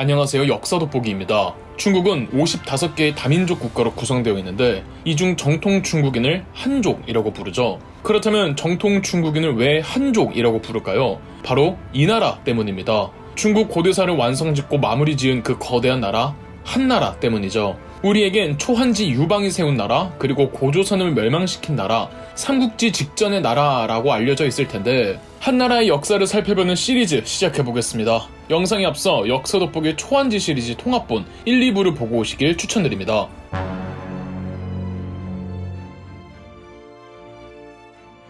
안녕하세요. 역사 돋보기입니다. 중국은 55개의 다민족 국가로 구성되어 있는데 이 중 정통 중국인을 한족이라고 부르죠. 그렇다면 정통 중국인을 왜 한족이라고 부를까요? 바로 이 나라 때문입니다. 중국 고대사를 완성짓고 마무리 지은 그 거대한 나라 한나라 때문이죠. 우리에겐 초한지 유방이 세운 나라, 그리고 고조선을 멸망시킨 나라, 삼국지 직전의 나라라고 알려져 있을 텐데, 한나라의 역사를 살펴보는 시리즈 시작해 보겠습니다. 영상에 앞서 역사 돋보기 초한지 시리즈 통합본 1, 2부를 보고 오시길 추천드립니다.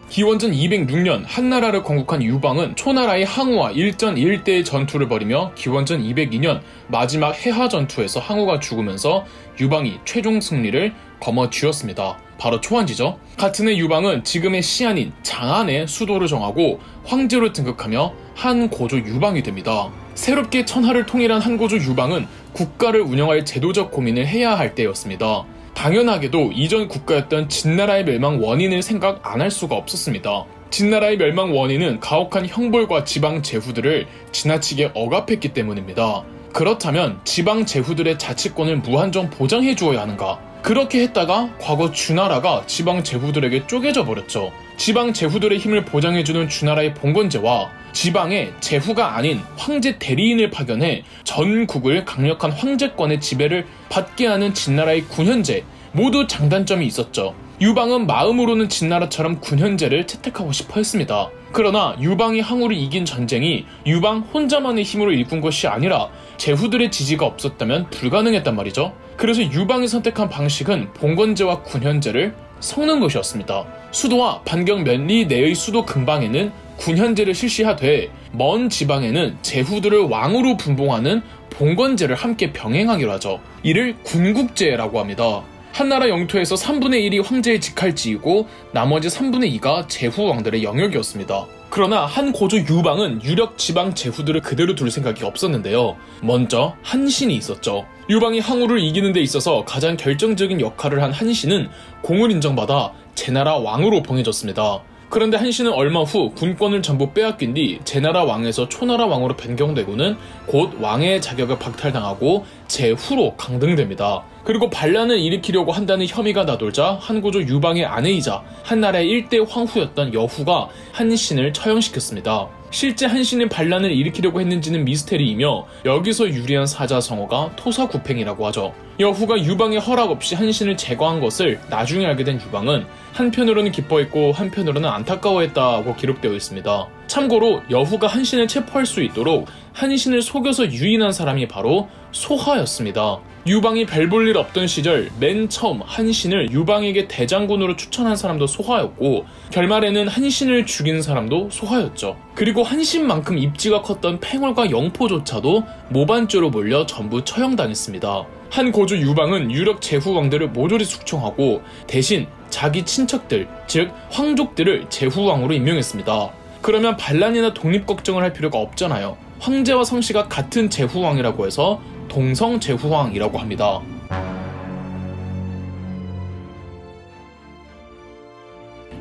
기원전 206년 한나라를 건국한 유방은 초나라의 항우와 일전 일대의 전투를 벌이며 기원전 202년 마지막 해하 전투에서 항우가 죽으면서 유방이 최종 승리를 거머쥐었습니다. 바로 초한지죠. 같은 해 유방은 지금의 시안인 장안의 수도를 정하고 황제로 등극하며 한 고조 유방이 됩니다. 새롭게 천하를 통일한 한 고조 유방은 국가를 운영할 제도적 고민을 해야 할 때였습니다. 당연하게도 이전 국가였던 진나라의 멸망 원인을 생각 안 할 수가 없었습니다. 진나라의 멸망 원인은 가혹한 형벌과 지방 제후들을 지나치게 억압했기 때문입니다. 그렇다면 지방 제후들의 자치권을 무한정 보장해 주어야 하는가? 그렇게 했다가 과거 주나라가 지방 제후들에게 쪼개져 버렸죠. 지방 제후들의 힘을 보장해주는 주나라의 봉건제와 지방의 제후가 아닌 황제 대리인을 파견해 전국을 강력한 황제권의 지배를 받게 하는 진나라의 군현제 모두 장단점이 있었죠. 유방은 마음으로는 진나라처럼 군현제를 채택하고 싶어 했습니다. 그러나 유방이 항우를 이긴 전쟁이 유방 혼자만의 힘으로 일군 것이 아니라 제후들의 지지가 없었다면 불가능했단 말이죠. 그래서 유방이 선택한 방식은 봉건제와 군현제를 섞는 것이었습니다. 수도와 반경 몇 리 내의 수도 근방에는 군현제를 실시하되 먼 지방에는 제후들을 왕으로 분봉하는 봉건제를 함께 병행하기로 하죠. 이를 군국제라고 합니다. 한나라 영토에서 3분의 1이 황제의 직할지이고 나머지 3분의 2가 제후 왕들의 영역이었습니다. 그러나 한 고조 유방은 유력 지방 제후들을 그대로 둘 생각이 없었는데요. 먼저 한신이 있었죠. 유방이 항우를 이기는 데 있어서 가장 결정적인 역할을 한 한신은 공을 인정받아 제나라 왕으로 봉해졌습니다. 그런데 한신은 얼마 후 군권을 전부 빼앗긴 뒤 제나라 왕에서 초나라 왕으로 변경되고는 곧 왕의 자격을 박탈당하고 제후로 강등됩니다. 그리고 반란을 일으키려고 한다는 혐의가 나돌자 한고조 유방의 아내이자 한나라의 일대 황후였던 여후가 한신을 처형시켰습니다. 실제 한신이 반란을 일으키려고 했는지는 미스테리이며 여기서 유리한 사자성어가 토사구팽이라고 하죠. 여후가 유방의 허락 없이 한신을 제거한 것을 나중에 알게 된 유방은 한편으로는 기뻐했고 한편으로는 안타까워했다고 기록되어 있습니다. 참고로 여후가 한신을 체포할 수 있도록 한신을 속여서 유인한 사람이 바로 소하였습니다. 유방이 별 볼 일 없던 시절 맨 처음 한신을 유방에게 대장군으로 추천한 사람도 소하였고 결말에는 한신을 죽인 사람도 소하였죠. 그리고 한신만큼 입지가 컸던 팽월과 영포조차도 모반죄로 몰려 전부 처형당했습니다. 한 고조 유방은 유력 제후 왕들을 모조리 숙청하고 대신 자기 친척들, 즉 황족들을 제후 왕으로 임명했습니다. 그러면 반란이나 독립 걱정을 할 필요가 없잖아요. 황제와 성씨가 같은 제후왕이라고 해서 동성 제후왕이라고 합니다.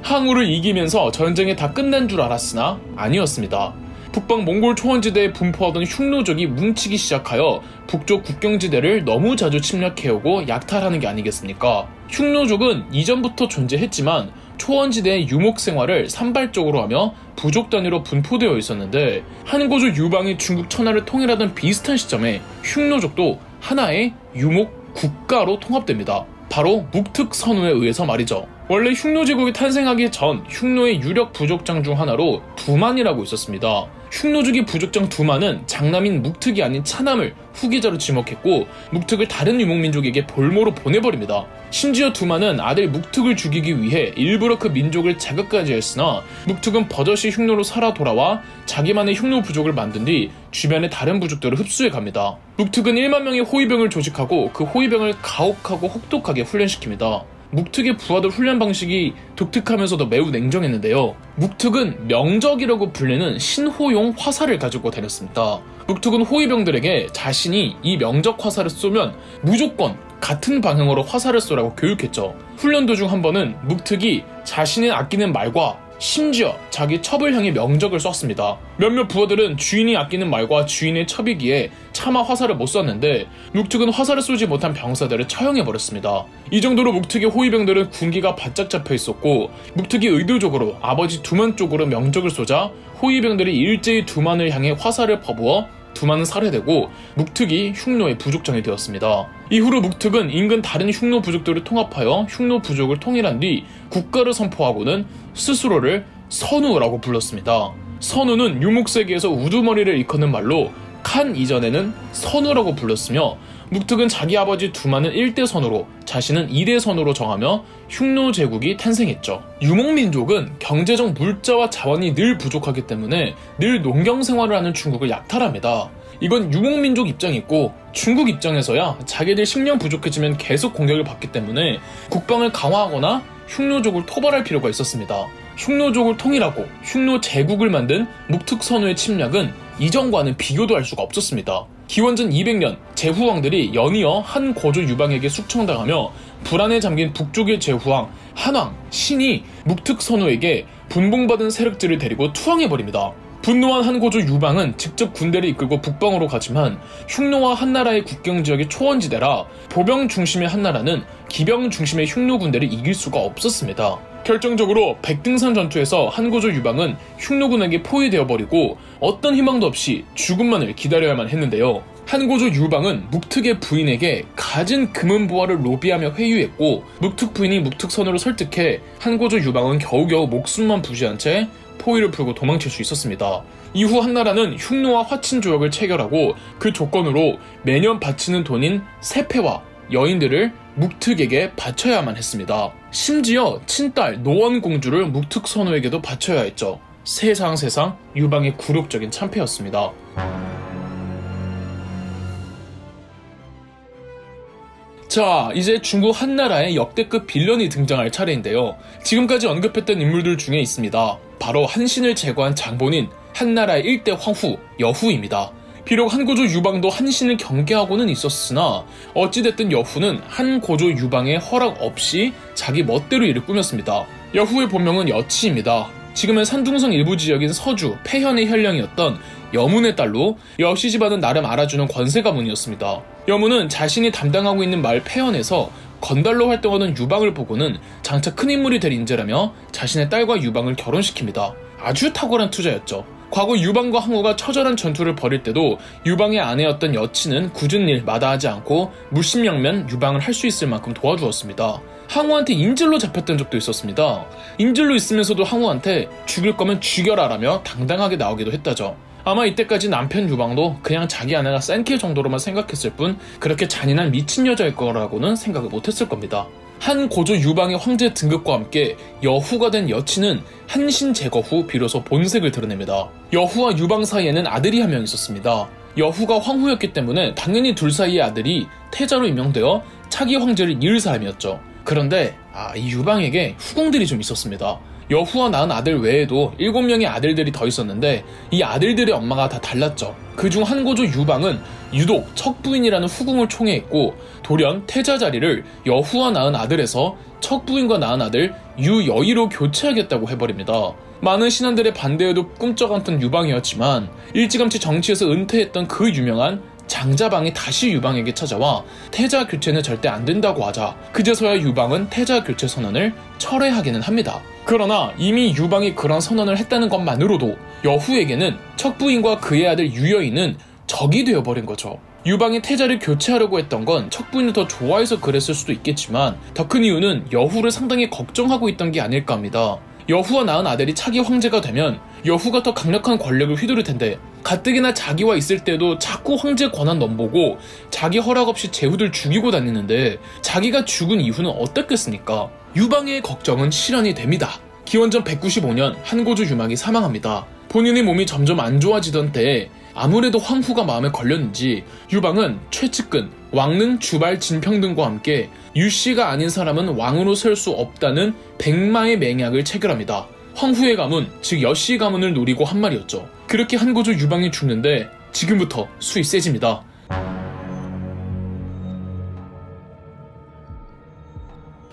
항우를 이기면서 전쟁이 다 끝난 줄 알았으나 아니었습니다. 북방 몽골 초원지대에 분포하던 흉노족이 뭉치기 시작하여 북쪽 국경지대를 너무 자주 침략해오고 약탈하는 게 아니겠습니까? 흉노족은 이전부터 존재했지만 초원지대의 유목 생활을 산발적으로 하며 부족 단위로 분포되어 있었는데 한고조 유방이 중국 천하를 통일하던 비슷한 시점에 흉노족도 하나의 유목 국가로 통합됩니다. 바로 묵특 선우에 의해서 말이죠. 원래 흉노 제국이 탄생하기 전 흉노의 유력 부족장 중 하나로 두만이라고 있었습니다. 흉노족의 부족장 두만은 장남인 묵특이 아닌 차남을 후계자로 지목했고 묵특을 다른 유목민족에게 볼모로 보내버립니다. 심지어 두만은 아들 묵특을 죽이기 위해 일부러 그 민족을 자극까지 했으나 묵특은 버젓이 흉노로 살아 돌아와 자기만의 흉노 부족을 만든 뒤 주변의 다른 부족들을 흡수해 갑니다. 묵특은 1만 명의 호위병을 조직하고 그 호위병을 가혹하고 혹독하게 훈련시킵니다. 묵특의 부하들 훈련 방식이 독특하면서도 매우 냉정했는데요. 묵특은 명적이라고 불리는 신호용 화살을 가지고 다녔습니다. 묵특은 호위병들에게 자신이 이 명적 화살을 쏘면 무조건 같은 방향으로 화살을 쏘라고 교육했죠. 훈련 도중 한 번은 묵특이 자신의 아끼는 말과 심지어 자기 첩을 향해 명적을 쐈습니다. 몇몇 부하들은 주인이 아끼는 말과 주인의 첩이기에 차마 화살을 못 쐈는데 묵특은 화살을 쏘지 못한 병사들을 처형해버렸습니다. 이 정도로 묵특의 호위병들은 군기가 바짝 잡혀 있었고 묵특이 의도적으로 아버지 두만 쪽으로 명적을 쏘자 호위병들이 일제히 두만을 향해 화살을 퍼부어 두만은 살해되고 묵특이 흉노의 부족장이 되었습니다. 이후로 묵특은 인근 다른 흉노 부족들을 통합하여 흉노 부족을 통일한 뒤 국가를 선포하고는 스스로를 선우라고 불렀습니다. 선우는 유목세계에서 우두머리를 일컫는 말로 칸 이전에는 선우라고 불렀으며 묵특은 자기 아버지 두만은 1대 선우로 자신은 2대 선우로 정하며 흉노 제국이 탄생했죠. 유목민족은 경제적 물자와 자원이 늘 부족하기 때문에 늘 농경 생활을 하는 중국을 약탈합니다. 이건 유목민족 입장이있고 중국 입장에서야 자기들 식량 부족해지면 계속 공격을 받기 때문에 국방을 강화하거나 흉노족을 토벌할 필요가 있었습니다. 흉노족을 통일하고 흉노 제국을 만든 묵특선우의 침략은 이전과는 비교도 할 수가 없었습니다. 기원전 200년 제후왕들이 연이어 한 고조 유방에게 숙청당하며 불안에 잠긴 북쪽의 제후왕 한왕 신이 묵특선우에게 분봉받은 세력들을 데리고 투항해버립니다. 분노한 한고조 유방은 직접 군대를 이끌고 북방으로 가지만 흉노와 한나라의 국경 지역이 초원지대라 보병 중심의 한나라는 기병 중심의 흉노 군대를 이길 수가 없었습니다. 결정적으로 백등산 전투에서 한고조 유방은 흉노군에게 포위되어 버리고 어떤 희망도 없이 죽음만을 기다려야만 했는데요. 한고조 유방은 묵특의 부인에게 가진 금은 보화를 로비하며 회유했고 묵특 부인이 묵특선으로 설득해 한고조 유방은 겨우겨우 목숨만 부지한 채 포위를 풀고 도망칠 수 있었습니다. 이후 한나라는 흉노와 화친 조약을 체결하고 그 조건으로 매년 바치는 돈인 세패와 여인들을 묵특에게 바쳐야만 했습니다. 심지어 친딸 노원 공주를 묵특 선우에게도 바쳐야 했죠. 세상 세상 유방의 굴욕적인 참패였습니다. 자, 이제 중국 한나라의 역대급 빌런이 등장할 차례인데요. 지금까지 언급했던 인물들 중에 있습니다. 바로 한신을 제거한 장본인 한나라의 일대 황후 여후입니다. 비록 한고조 유방도 한신을 경계하고는 있었으나 어찌됐든 여후는 한고조 유방의 허락 없이 자기 멋대로 일을 꾸몄습니다. 여후의 본명은 여치입니다. 지금은 산둥성 일부 지역인 서주, 폐현의 혈령이었던 여문의 딸로 여씨 집안은 나름 알아주는 권세 가문이었습니다. 여문은 자신이 담당하고 있는 마을 폐현에서 건달로 활동하는 유방을 보고는 장차 큰 인물이 될 인재라며 자신의 딸과 유방을 결혼시킵니다. 아주 탁월한 투자였죠. 과거 유방과 항우가 처절한 전투를 벌일 때도 유방의 아내였던 여친은 굳은 일 마다하지 않고 물심양면 유방을 할 수 있을 만큼 도와주었습니다. 항우한테 인질로 잡혔던 적도 있었습니다. 인질로 있으면서도 항우한테 죽일 거면 죽여라 라며 당당하게 나오기도 했다죠. 아마 이때까지 남편 유방도 그냥 자기 아내가 센키 정도로만 생각했을 뿐 그렇게 잔인한 미친 여자일 거라고는 생각을 못했을 겁니다. 한 고조 유방의 황제 등극과 함께 여후가 된 여친은 한신 제거 후 비로소 본색을 드러냅니다. 여후와 유방 사이에는 아들이 한 명 있었습니다. 여후가 황후였기 때문에 당연히 둘 사이의 아들이 태자로 임명되어 차기 황제를 이을 사람이었죠. 그런데 아, 이 유방에게 후궁들이 좀 있었습니다. 여후와 낳은 아들 외에도 7명의 아들들이 더 있었는데 이 아들들의 엄마가 다 달랐죠. 그중 한 고조 유방은 유독 척부인이라는 후궁을 총애했고 돌연 태자 자리를 여후와 낳은 아들에서 척부인과 낳은 아들 유여의로 교체하겠다고 해버립니다. 많은 신한들의 반대에도 꿈쩍 않던 유방이었지만 일찌감치 정치에서 은퇴했던 그 유명한 장자방이 다시 유방에게 찾아와 태자 교체는 절대 안 된다고 하자 그제서야 유방은 태자 교체 선언을 철회하기는 합니다. 그러나 이미 유방이 그런 선언을 했다는 것만으로도 여후에게는 척부인과 그의 아들 유여인은 적이 되어버린 거죠. 유방이 태자를 교체하려고 했던 건 척부인을 더 좋아해서 그랬을 수도 있겠지만 더 큰 이유는 여후를 상당히 걱정하고 있던 게 아닐까 합니다. 여후와 낳은 아들이 차기 황제가 되면 여후가 더 강력한 권력을 휘두를 텐데 가뜩이나 자기와 있을 때도 자꾸 황제 권한 넘보고 자기 허락 없이 제후들 죽이고 다니는데 자기가 죽은 이후는 어떻겠습니까? 유방의 걱정은 실현이 됩니다. 기원전 195년 한고주 유망이 사망합니다. 본인의 몸이 점점 안 좋아지던 때에 아무래도 황후가 마음에 걸렸는지 유방은 최측근, 왕릉, 주발, 진평 등과 함께 유씨가 아닌 사람은 왕으로 설 수 없다는 백마의 맹약을 체결합니다. 황후의 가문, 즉 여씨의 가문을 노리고 한 말이었죠. 그렇게 한고조 유방이 죽는데 지금부터 수이 세집니다.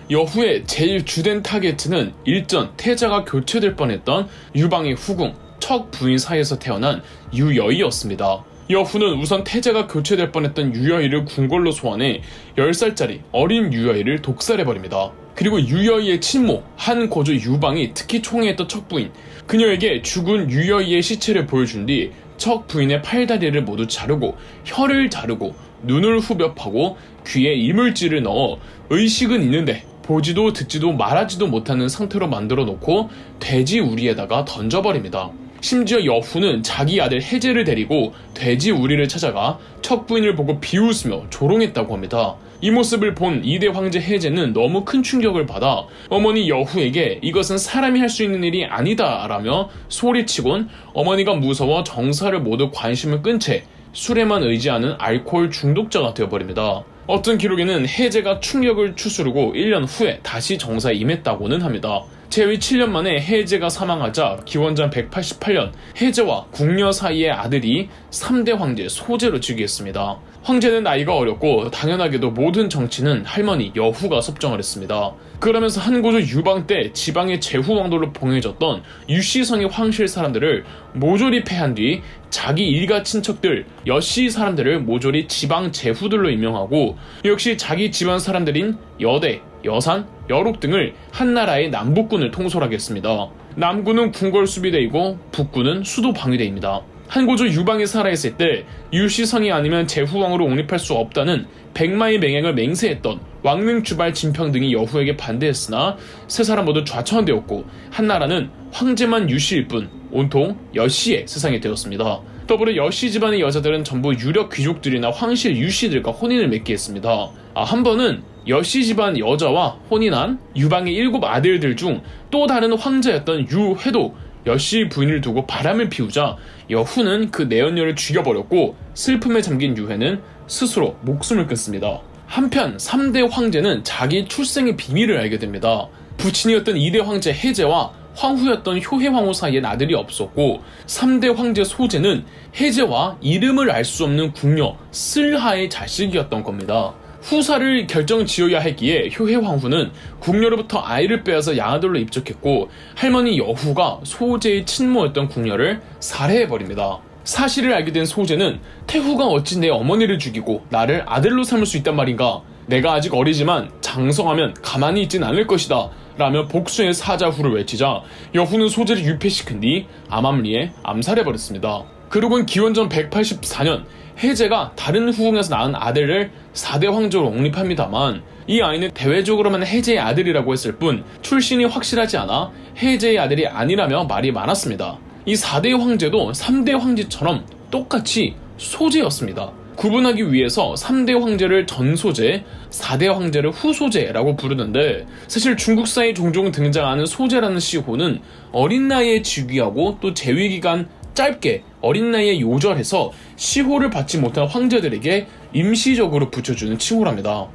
여후의 제일 주된 타겟은 일전 태자가 교체될 뻔했던 유방의 후궁 척 부인 사이에서 태어난 유여이였습니다. 여후는 우선 태자가 교체될 뻔했던 유여이를 궁궐로 소환해 10살짜리 어린 유여이를 독살해버립니다. 그리고 유여이의 친모 한 고조 유방이 특히 총애했던 척부인 그녀에게 죽은 유여이의 시체를 보여준 뒤 척 부인의 팔다리를 모두 자르고 혀를 자르고 눈을 후벼파고 귀에 이물질을 넣어 의식은 있는데 보지도 듣지도 말하지도 못하는 상태로 만들어 놓고 돼지 우리에다가 던져버립니다. 심지어 여후는 자기 아들 해제를 데리고 돼지 우리를 찾아가 척부인을 보고 비웃으며 조롱했다고 합니다. 이 모습을 본 2대 황제 해제는 너무 큰 충격을 받아 어머니 여후에게 이것은 사람이 할 수 있는 일이 아니다 라며 소리치곤 어머니가 무서워 정사를 모두 관심을 끈 채 술에만 의지하는 알코올 중독자가 되어버립니다. 어떤 기록에는 해제가 충격을 추스르고 1년 후에 다시 정사에 임했다고는 합니다. 재위 7년 만에 해제가 사망하자 기원전 188년 해제와 궁녀 사이의 아들이 3대 황제 소제로 즉위했습니다. 황제는 나이가 어렸고 당연하게도 모든 정치는 할머니 여후가 섭정을 했습니다. 그러면서 한고조 유방 때 지방의 제후왕도로 봉해졌던 유씨성의 황실 사람들을 모조리 패한 뒤 자기 일가 친척들 여씨 사람들을 모조리 지방 제후들로 임명하고 역시 자기 집안 사람들인 여대, 여산, 여록 등을 한나라의 남북군을 통솔하게 했습니다. 남군은 궁궐 수비대이고 북군은 수도 방위대입니다. 한고조 유방이 살아있을 때 유시성이 아니면 제후왕으로 옹립할 수 없다는 백마의 맹행을 맹세했던 왕릉 주발 진평 등이 여후에게 반대했으나 세 사람 모두 좌천되었고 한나라는 황제만 유시일 뿐 온통 여씨의 세상이 되었습니다. 더불어 여씨 집안의 여자들은 전부 유력 귀족들이나 황실 유씨들과 혼인을 맺게 했습니다. 아, 한 번은 여씨 집안 여자와 혼인한 유방의 일곱 아들들 중 또 다른 황제였던 유회도 여씨 부인을 두고 바람을 피우자 여후는 그 내연녀를 죽여버렸고 슬픔에 잠긴 유해는 스스로 목숨을 끊습니다. 한편 3대 황제는 자기 출생의 비밀을 알게 됩니다. 부친이었던 2대 황제 해제와 황후였던 효해황후 사이엔 아들이 없었고 3대 황제 소제는 해제와 이름을 알 수 없는 궁녀 슬하의 자식이었던 겁니다. 후사를 결정 지어야 했기에 효해황후는 궁녀로부터 아이를 빼앗아 양아들로 입적했고 할머니 여후가 소제의 친모였던 궁녀를 살해해버립니다. 사실을 알게 된 소제는 태후가 어찌 내 어머니를 죽이고 나를 아들로 삼을 수 있단 말인가 내가 아직 어리지만 장성하면 가만히 있진 않을 것이다 라며 복수의 사자후를 외치자 여후는 소제를 유폐시킨 뒤 암암리에 암살해버렸습니다. 그러곤 기원전 184년 해제가 다른 후궁에서 낳은 아들을 4대 황제로 옹립합니다만 이 아이는 대외적으로만 해제의 아들이라고 했을 뿐 출신이 확실하지 않아 해제의 아들이 아니라며 말이 많았습니다. 이 4대 황제도 3대 황제처럼 똑같이 소제였습니다. 구분하기 위해서 3대 황제를 전소제, 4대 황제를 후소제라고 부르는데 사실 중국사에 종종 등장하는 소제라는 시호는 어린 나이에 즉위하고 또 재위기간 짧게 어린 나이에 요절해서 시호를 받지 못한 황제들에게 임시적으로 붙여주는 칭호랍니다.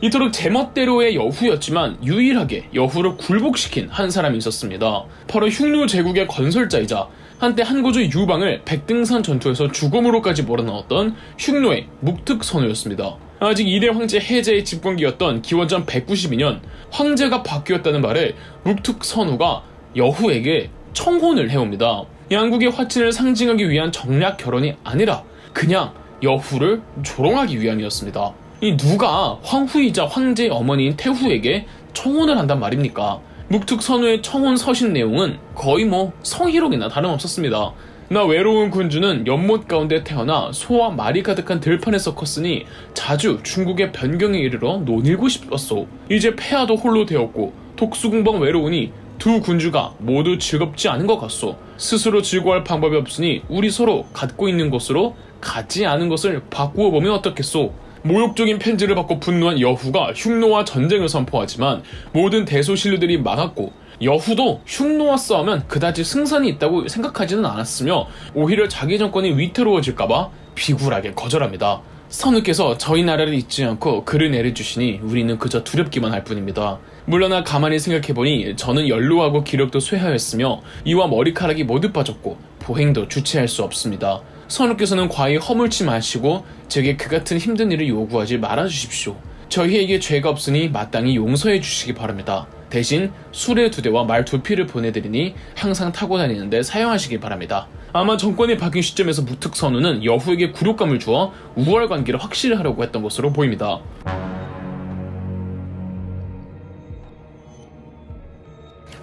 이토록 제멋대로의 여후였지만 유일하게 여후를 굴복시킨 한 사람이 있었습니다. 바로 흉노 제국의 건설자이자 한때 한고조 유방을 백등산 전투에서 죽음으로까지 몰아넣었던 흉노의 묵특 선우였습니다. 아직 2대 황제 해제의 집권기였던 기원전 192년 황제가 바뀌었다는 말에 묵특선우가 여후에게 청혼을 해옵니다. 양국의 화친을 상징하기 위한 정략 결혼이 아니라 그냥 여후를 조롱하기 위함이었습니다. 이 누가 황후이자 황제의 어머니인 태후에게 청혼을 한단 말입니까? 묵특선우의 청혼 서신 내용은 거의 뭐 성희롱이나 다름없었습니다. 나 외로운 군주는 연못 가운데 태어나 소와 말이 가득한 들판에서 컸으니 자주 중국의 변경에 이르러 논일고 싶었소. 이제 폐하도 홀로 되었고 독수궁방 외로우니 두 군주가 모두 즐겁지 않은 것 같소. 스스로 즐거워할 방법이 없으니 우리 서로 갖고 있는 것으로 갖지 않은 것을 바꾸어 보면 어떻겠소? 모욕적인 편지를 받고 분노한 여후가 흉노와 전쟁을 선포하지만 모든 대소신료들이 막았고 여후도 흉노와 싸우면 그다지 승산이 있다고 생각하지는 않았으며 오히려 자기 정권이 위태로워질까봐 비굴하게 거절합니다. 선우께서 저희 나라를 잊지 않고 글을 내려주시니 우리는 그저 두렵기만 할 뿐입니다. 물러나 가만히 생각해보니 저는 연로하고 기력도 쇠하였으며 이와 머리카락이 모두 빠졌고 보행도 주체할 수 없습니다. 선우께서는 과히 허물지 마시고 제게 그 같은 힘든 일을 요구하지 말아주십시오. 저희에게 죄가 없으니 마땅히 용서해 주시기 바랍니다. 대신 수레 두 대와 말 두 피를 보내드리니 항상 타고 다니는데 사용하시기 바랍니다. 아마 정권이 바뀐 시점에서 무특 선우는 여후에게 굴욕감을 주어 우월 관계를 확실하려고 했던 것으로 보입니다.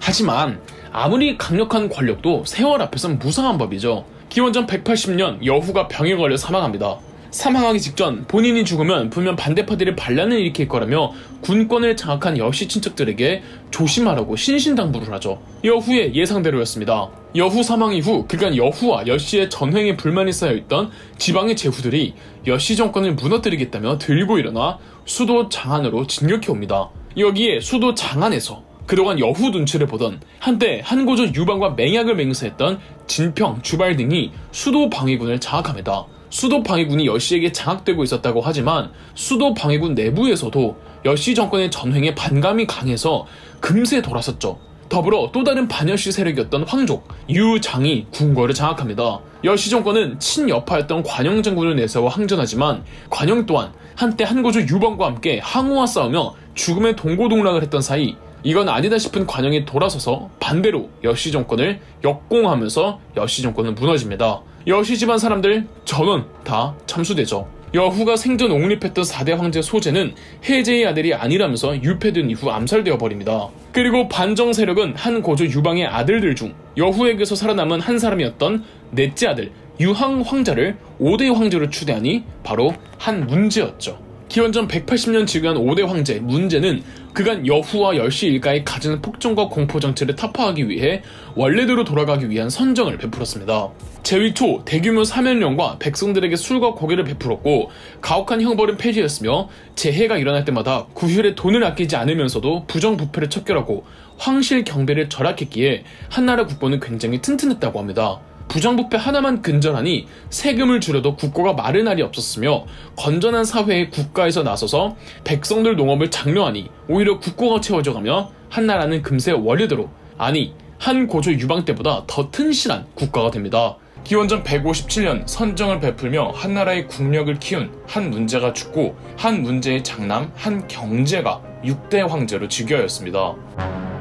하지만 아무리 강력한 권력도 세월 앞에선 무상한 법이죠. 기원전 180년 여후가 병에 걸려 사망합니다. 사망하기 직전 본인이 죽으면 분명 반대파들이 반란을 일으킬 거라며 군권을 장악한 여시 친척들에게 조심하라고 신신당부를 하죠. 여후의 예상대로였습니다. 여후 사망 이후 그간 여후와 여시의 전횡에 불만이 쌓여있던 지방의 제후들이 여시 정권을 무너뜨리겠다며 들고 일어나 수도 장안으로 진격해 옵니다. 여기에 수도 장안에서 그동안 여후 눈치를 보던 한때 한고조 유방과 맹약을 맹세했던 진평, 주발 등이 수도 방위군을 장악합니다. 수도 방위군이 여시에게 장악되고 있었다고 하지만 수도 방위군 내부에서도 여시 정권의 전횡에 반감이 강해서 금세 돌아섰죠. 더불어 또 다른 반여시 세력이었던 황족, 유장이 궁궐을 장악합니다. 여시 정권은 친여파였던 관영 장군을 내세워 항전하지만 관영 또한 한때 한고조 유방과 함께 항우와 싸우며 죽음의 동고동락을 했던 사이 이건 아니다 싶은 관영이 돌아서서 반대로 여시 정권을 역공하면서 여시 정권은 무너집니다. 여시 집안 사람들 전원 다 참수되죠. 여후가 생전 옹립했던 4대 황제 소재는 해제의 아들이 아니라면서 유폐된 이후 암살되어 버립니다. 그리고 반정 세력은 한 고조 유방의 아들들 중 여후에게서 살아남은 한 사람이었던 넷째 아들 유항 황자를 5대 황제로 추대하니 바로 한 문제였죠. 기원전 180년 지구한 5대 황제 문제는 그간 여후와 열시 일가의 갖은 폭정과 공포 정체를 타파하기 위해 원래대로 돌아가기 위한 선정을 베풀었습니다. 제위 초 대규모 사면령과 백성들에게 술과 고기를 베풀었고 가혹한 형벌은 폐지했으며 재해가 일어날 때마다 구휼에 돈을 아끼지 않으면서도 부정부패를 척결하고 황실 경배를 절약했기에 한나라 국보는 굉장히 튼튼했다고 합니다. 부정부패 하나만 근절하니 세금을 줄여도 국고가 마른 날이 없었으며 건전한 사회에 국가에서 나서서 백성들 농업을 장려하니 오히려 국고가 채워져 가며 한나라는 금세 원래대로 아니 한 고조 유방 때보다 더 튼실한 국가가 됩니다. 기원전 157년 선정을 베풀며 한나라의 국력을 키운 한 문제가 죽고 한 문제의 장남 한 경제가 6대 황제로 즉위하였습니다.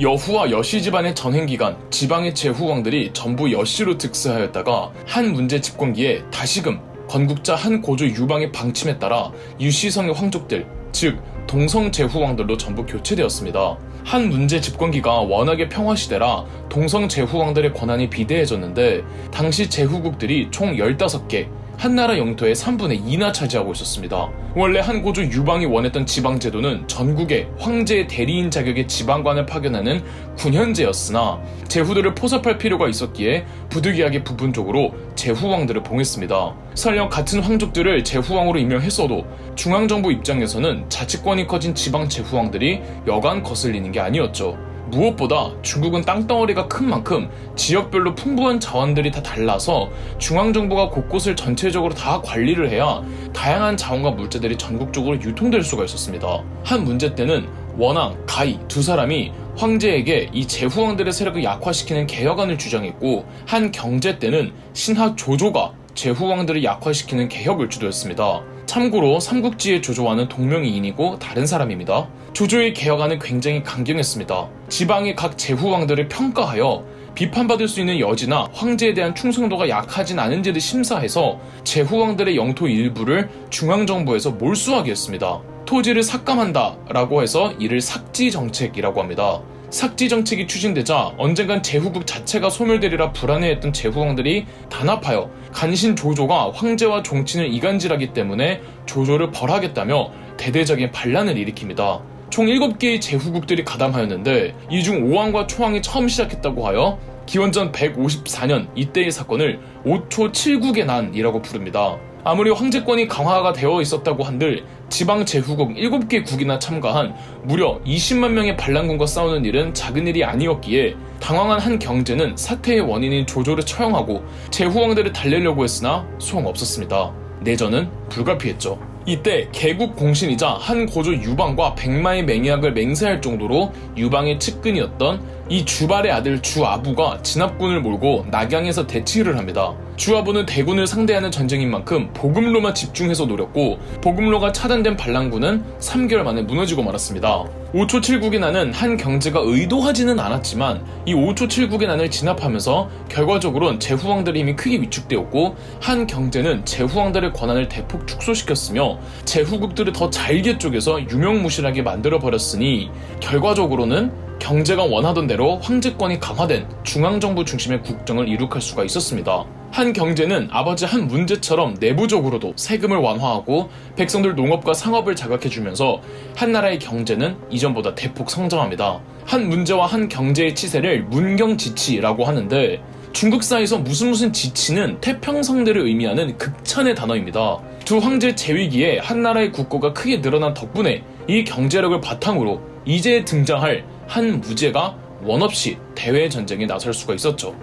여후와 여시 집안의 전행 기간 지방의 제후왕들이 전부 여시로 득세하였다가 한 문제 집권기에 다시금 건국자 한 고조 유방의 방침에 따라 유시성의 황족들 즉 동성 제후왕들로 전부 교체되었습니다. 한 문제 집권기가 워낙에 평화시대라 동성 제후왕들의 권한이 비대해졌는데 당시 제후국들이 총 15개 한나라 영토의 3분의 2나 차지하고 있었습니다. 원래 한 고조 유방이 원했던 지방제도는 전국에 황제의 대리인 자격의 지방관을 파견하는 군현제였으나 제후들을 포섭할 필요가 있었기에 부득이하게 부분적으로 제후왕들을 봉했습니다. 설령 같은 황족들을 제후왕으로 임명했어도 중앙정부 입장에서는 자치권이 커진 지방 제후왕들이 여간 거슬리는 게 아니었죠. 무엇보다 중국은 땅덩어리가 큰 만큼 지역별로 풍부한 자원들이 다 달라서 중앙정부가 곳곳을 전체적으로 다 관리를 해야 다양한 자원과 물자들이 전국적으로 유통될 수가 있었습니다. 한 문제 때는 원앙, 가이 두 사람이 황제에게 이 제후왕들의 세력을 약화시키는 개혁안을 주장했고 한 경제 때는 신하 조조가 제후왕들을 약화시키는 개혁을 주도했습니다. 참고로 삼국지의 조조와는 동명이인이고 다른 사람입니다. 조조의 개혁안은 굉장히 강경했습니다. 지방의 각 제후왕들을 평가하여 비판받을 수 있는 여지나 황제에 대한 충성도가 약하진 않은지를 심사해서 제후왕들의 영토 일부를 중앙정부에서 몰수하게 했습니다. 토지를 삭감한다 라고 해서 이를 삭지 정책이라고 합니다. 삭지 정책이 추진되자 언젠간 제후국 자체가 소멸되리라 불안해했던 제후왕들이 단합하여 간신 조조가 황제와 종친을 이간질하기 때문에 조조를 벌하겠다며 대대적인 반란을 일으킵니다. 총 7개의 제후국들이 가담하였는데 이 중 오왕과 초왕이 처음 시작했다고 하여 기원전 154년 이때의 사건을 5초 7국의 난이라고 부릅니다. 아무리 황제권이 강화가 되어 있었다고 한들 지방 제후국 7개 국이나 참가한 무려 20만 명의 반란군과 싸우는 일은 작은 일이 아니었기에 당황한 한 경제는 사태의 원인인 조조를 처형하고 제후왕들을 달래려고 했으나 소용없었습니다. 내전은 불가피했죠. 이때 개국 공신이자 한 고조 유방과 백마의 맹약을 맹세할 정도로 유방의 측근이었던 이 주발의 아들 주아부가 진압군을 몰고 낙양에서 대치를 합니다. 주아부는 대군을 상대하는 전쟁인 만큼 보금로만 집중해서 노렸고 보금로가 차단된 반란군은 3개월 만에 무너지고 말았습니다. 5초 7국의 난은 한 경제가 의도하지는 않았지만 이 5초 7국의 난을 진압하면서 결과적으로는 제후왕들의 힘이 크게 위축되었고 한 경제는 제후왕들의 권한을 대폭 축소시켰으며 제후국들을 더 잘게 쪼개서 유명무실하게 만들어버렸으니 결과적으로는 경제가 원하던 대로 황제권이 강화된 중앙정부 중심의 국정을 이룩할 수가 있었습니다. 한 경제는 아버지 한 문제처럼 내부적으로도 세금을 완화하고 백성들 농업과 상업을 자극해주면서 한 나라의 경제는 이전보다 대폭 성장합니다. 한 문제와 한 경제의 치세를 문경지치라고 하는데 중국사에서 무슨 무슨 지치는 태평성대를 의미하는 극찬의 단어입니다. 두 황제 재위기에 한 나라의 국고가 크게 늘어난 덕분에 이 경제력을 바탕으로 이제 등장할 한 무제가 원 없이 대외 전쟁에 나설 수가 있었죠.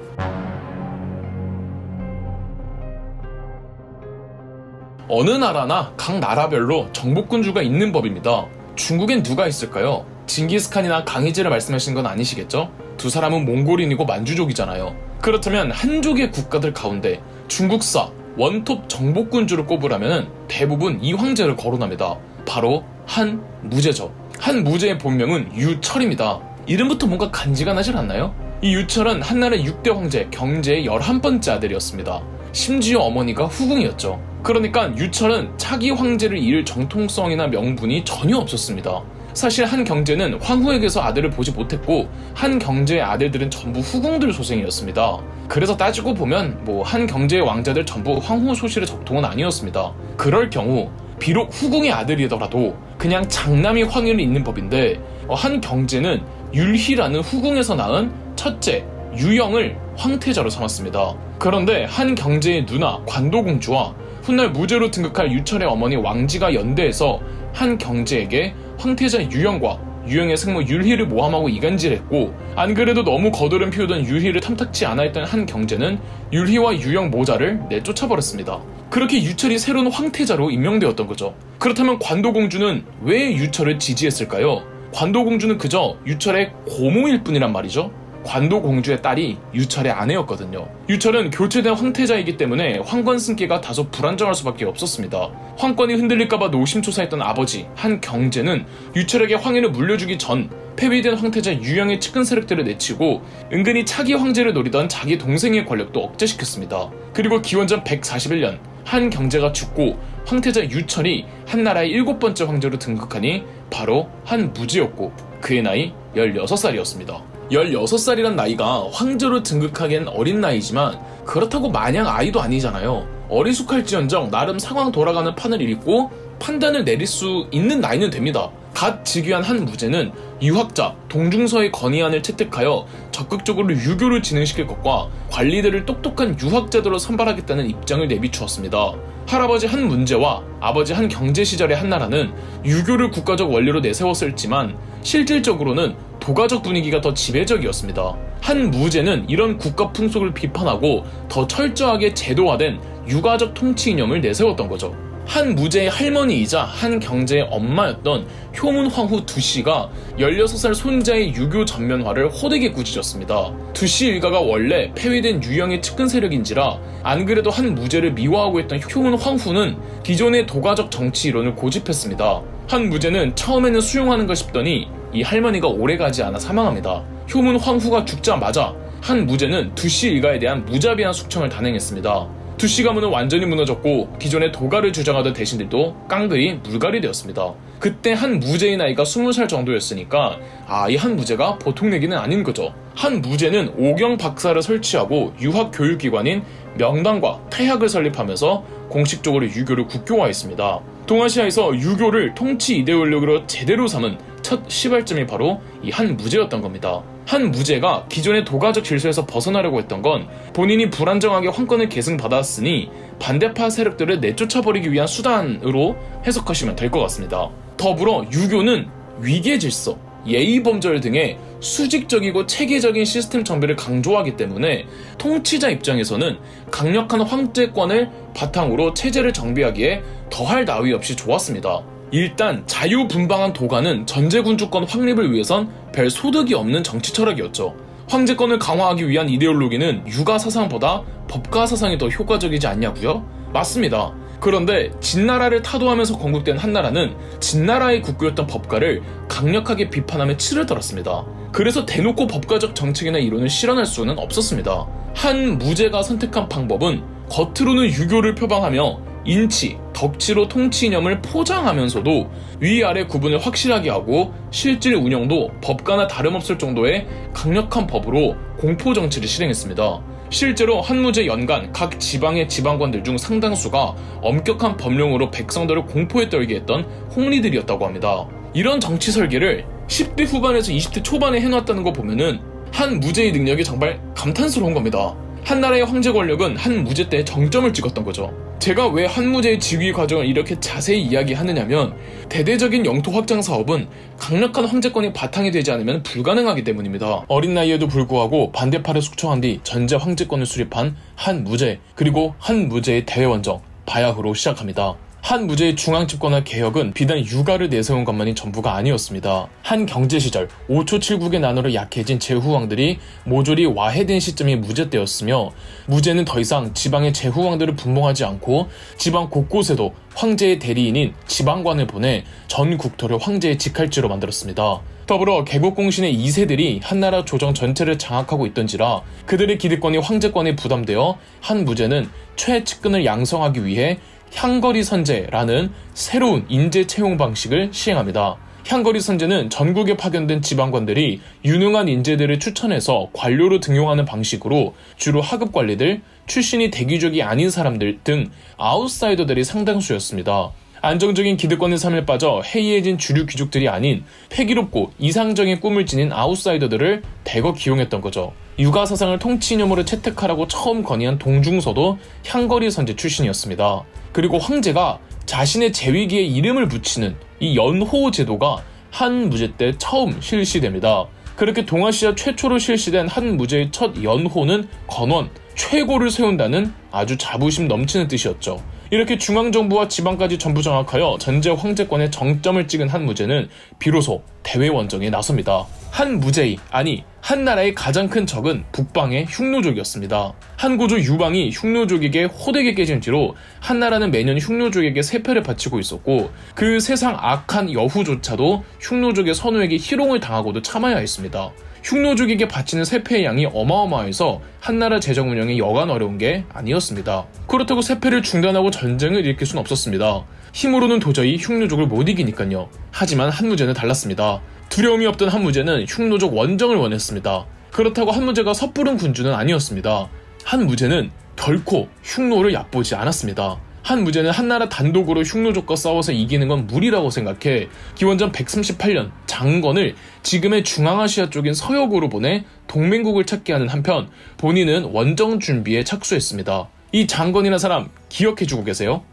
어느 나라나 각 나라별로 정복군주가 있는 법입니다. 중국엔 누가 있을까요? 징기스칸이나 강희제를 말씀하시는 건 아니시겠죠? 두 사람은 몽골인이고 만주족이잖아요. 그렇다면 한족의 국가들 가운데 중국사 원톱 정복군주를 꼽으라면 대부분 이 황제를 거론합니다. 바로 한 무제죠. 한 무제의 본명은 유철입니다. 이름부터 뭔가 간지가 나질 않나요? 이 유철은 한나라의 6대 황제 경제의 11번째 아들이었습니다. 심지어 어머니가 후궁이었죠. 그러니까 유철은 차기 황제를 이을 정통성이나 명분이 전혀 없었습니다. 사실 한 경제는 황후에게서 아들을 보지 못했고 한 경제의 아들들은 전부 후궁들 소생이었습니다. 그래서 따지고 보면 뭐 한 경제의 왕자들 전부 황후 소실의 적통은 아니었습니다. 그럴 경우 비록 후궁의 아들이더라도 그냥 장남이 황위를 잇는 법인데 어, 한 경제는 율희라는 후궁에서 낳은 첫째 유영을 황태자로 삼았습니다. 그런데 한 경제의 누나 관도공주와 훗날 무죄로 등극할 유철의 어머니 왕지가 연대해서 한 경제에게 황태자 유영과 유영의 생모 율희를 모함하고 이간질했고 안 그래도 너무 거드름 피우던 율희를 탐탁치 않아 했던 한 경제는 율희와 유영 모자를 내쫓아버렸습니다. 그렇게 유철이 새로운 황태자로 임명되었던 거죠. 그렇다면 관도공주는 왜 유철을 지지했을까요? 관도공주는 그저 유철의 고모일 뿐이란 말이죠. 관도공주의 딸이 유철의 아내였거든요. 유철은 교체된 황태자이기 때문에 황권 승계가 다소 불안정할 수밖에 없었습니다. 황권이 흔들릴까봐 노심초사했던 아버지 한 경제는 유철에게 황위를 물려주기 전 폐위된 황태자 유영의 측근 세력들을 내치고 은근히 차기 황제를 노리던 자기 동생의 권력도 억제시켰습니다. 그리고 기원전 141년 한 경제가 죽고 황태자 유철이 한 나라의 일곱 번째 황제로 등극하니 바로 한 무지였고 그의 나이 16살이었습니다. 16살이란 나이가 황제로 등극하기엔 어린 나이지만 그렇다고 마냥 아이도 아니잖아요. 어리숙할지언정 나름 상황 돌아가는 판을 읽고 판단을 내릴 수 있는 나이는 됩니다. 갓 즉위한 한 무제는 유학자 동중서의 건의안을 채택하여 적극적으로 유교를 진행시킬 것과 관리들을 똑똑한 유학자들로 선발하겠다는 입장을 내비추었습니다. 할아버지 한 문제와 아버지 한 경제 시절의 한나라는 유교를 국가적 원리로 내세웠을지만 실질적으로는 도가적 분위기가 더 지배적이었습니다. 한 무제는 이런 국가 풍속을 비판하고 더 철저하게 제도화된 유가적 통치 이념을 내세웠던 거죠. 한 무제의 할머니이자 한 경제의 엄마였던 효문황후 두씨가 16살 손자의 유교 전면화를 호되게 꾸짖었습니다. 두씨 일가가 원래 폐위된 유영의 측근 세력인지라 안 그래도 한 무제를 미워하고 있던 효문황후는 기존의 도가적 정치 이론을 고집했습니다. 한 무제는 처음에는 수용하는가 싶더니 이 할머니가 오래가지 않아 사망합니다. 효문황후가 죽자마자 한 무제는 두씨 일가에 대한 무자비한 숙청을 단행했습니다. 두씨 가문은 완전히 무너졌고 기존의 도가를 주장하던 대신들도 깡그리 물갈이 되었습니다. 그때 한 무제의 나이가 20살 정도였으니까 아 이 한 무제가 보통 내기는 아닌 거죠. 한 무제는 오경 박사를 설치하고 유학 교육기관인 명당과 태학을 설립하면서 공식적으로 유교를 국교화했습니다. 동아시아에서 유교를 통치 이데올로기로 제대로 삼은 첫 시발점이 바로 이 한 무제였던 겁니다. 한 무제가 기존의 도가적 질서에서 벗어나려고 했던 건 본인이 불안정하게 황권을 계승받았으니 반대파 세력들을 내쫓아버리기 위한 수단으로 해석하시면 될 것 같습니다. 더불어 유교는 위계 질서, 예의 범절 등의 수직적이고 체계적인 시스템 정비를 강조하기 때문에 통치자 입장에서는 강력한 황제권을 바탕으로 체제를 정비하기에 더할 나위 없이 좋았습니다. 일단 자유분방한 도가는 전제군주권 확립을 위해선 별 소득이 없는 정치 철학이었죠. 황제권을 강화하기 위한 이데올로기는 육아 사상보다 법가 사상이 더 효과적이지 않냐고요? 맞습니다. 그런데 진나라를 타도하면서 건국된 한나라는 진나라의 국구였던 법가를 강력하게 비판하며 치를 떨었습니다. 그래서 대놓고 법가적 정책이나 이론을 실현할 수는 없었습니다. 한 무제가 선택한 방법은 겉으로는 유교를 표방하며 인치, 덕치로 통치 이념을 포장하면서도 위아래 구분을 확실하게 하고 실질 운영도 법가나 다름없을 정도의 강력한 법으로 공포 정치를 실행했습니다. 실제로 한무제 연간 각 지방의 지방관들 중 상당수가 엄격한 법령으로 백성들을 공포에 떨게 했던 혹리들이었다고 합니다. 이런 정치 설계를 10대 후반에서 20대 초반에 해놨다는 거 보면은 한 무제의 능력이 정말 감탄스러운 겁니다. 한 나라의 황제 권력은 한 무제 때 정점을 찍었던 거죠. 제가 왜 한무제의 즉위 과정을 이렇게 자세히 이야기하느냐면 대대적인 영토 확장 사업은 강력한 황제권이 바탕이 되지 않으면 불가능하기 때문입니다. 어린 나이에도 불구하고 반대파를 숙청한 뒤 전제 황제권을 수립한 한무제 그리고 한무제의 대외원정 바야흐로 시작합니다. 한 무제의 중앙 집권화 개혁은 비단 육아를 내세운 것만이 전부가 아니었습니다. 한 경제 시절 5초 7국의 난으로 약해진 제후왕들이 모조리 와해된 시점이 무제 때였으며 무제는 더 이상 지방의 제후왕들을 분봉하지 않고 지방 곳곳에도 황제의 대리인인 지방관을 보내 전 국토를 황제의 직할지로 만들었습니다. 더불어 개국공신의 2세들이 한나라 조정 전체를 장악하고 있던지라 그들의 기득권이 황제권에 부담되어 한 무제는 최측근을 양성하기 위해 향거리 선제라는 새로운 인재 채용 방식을 시행합니다. 향거리 선제는 전국에 파견된 지방관들이 유능한 인재들을 추천해서 관료로 등용하는 방식으로 주로 하급 관리들, 출신이 대기족이 아닌 사람들 등 아웃사이더들이 상당수였습니다. 안정적인 기득권의 삶에 빠져 해이해진 주류 귀족들이 아닌 패기롭고 이상적인 꿈을 지닌 아웃사이더들을 대거 기용했던 거죠. 육아 사상을 통치 이념으로 채택하라고 처음 건의한 동중서도 향거리 선제 출신이었습니다. 그리고 황제가 자신의 재위기에 이름을 붙이는 이 연호 제도가 한 무제 때 처음 실시됩니다. 그렇게 동아시아 최초로 실시된 한 무제의 첫 연호는 건원, 최고를 세운다는 아주 자부심 넘치는 뜻이었죠. 이렇게 중앙정부와 지방까지 전부 장악하여 전제 황제권의 정점을 찍은 한 무제는 비로소 대외원정에 나섭니다. 한 무제이, 아니 한 나라의 가장 큰 적은 북방의 흉노족이었습니다. 한고조 유방이 흉노족에게 호되게 깨진 뒤로 한나라는 매년 흉노족에게 세패를 바치고 있었고 그 세상 악한 여후조차도 흉노족의 선우에게 희롱을 당하고도 참아야 했습니다. 흉노족에게 바치는 세패의 양이 어마어마해서 한나라 재정 운영이 여간 어려운 게 아니었습니다. 그렇다고 세패를 중단하고 전쟁을 일으킬 순 없었습니다. 힘으로는 도저히 흉노족을 못 이기니까요. 하지만 한무제는 달랐습니다. 두려움이 없던 한무제는 흉노족 원정을 원했습니다. 그렇다고 한무제가 섣부른 군주는 아니었습니다. 한무제는 결코 흉노를 얕보지 않았습니다. 한 무제는 한나라 단독으로 흉노족과 싸워서 이기는 건 무리라고 생각해 기원전 138년 장건을 지금의 중앙아시아 쪽인 서역으로 보내 동맹국을 찾게 하는 한편 본인은 원정 준비에 착수했습니다. 이 장건이라는 사람 기억해주고 계세요?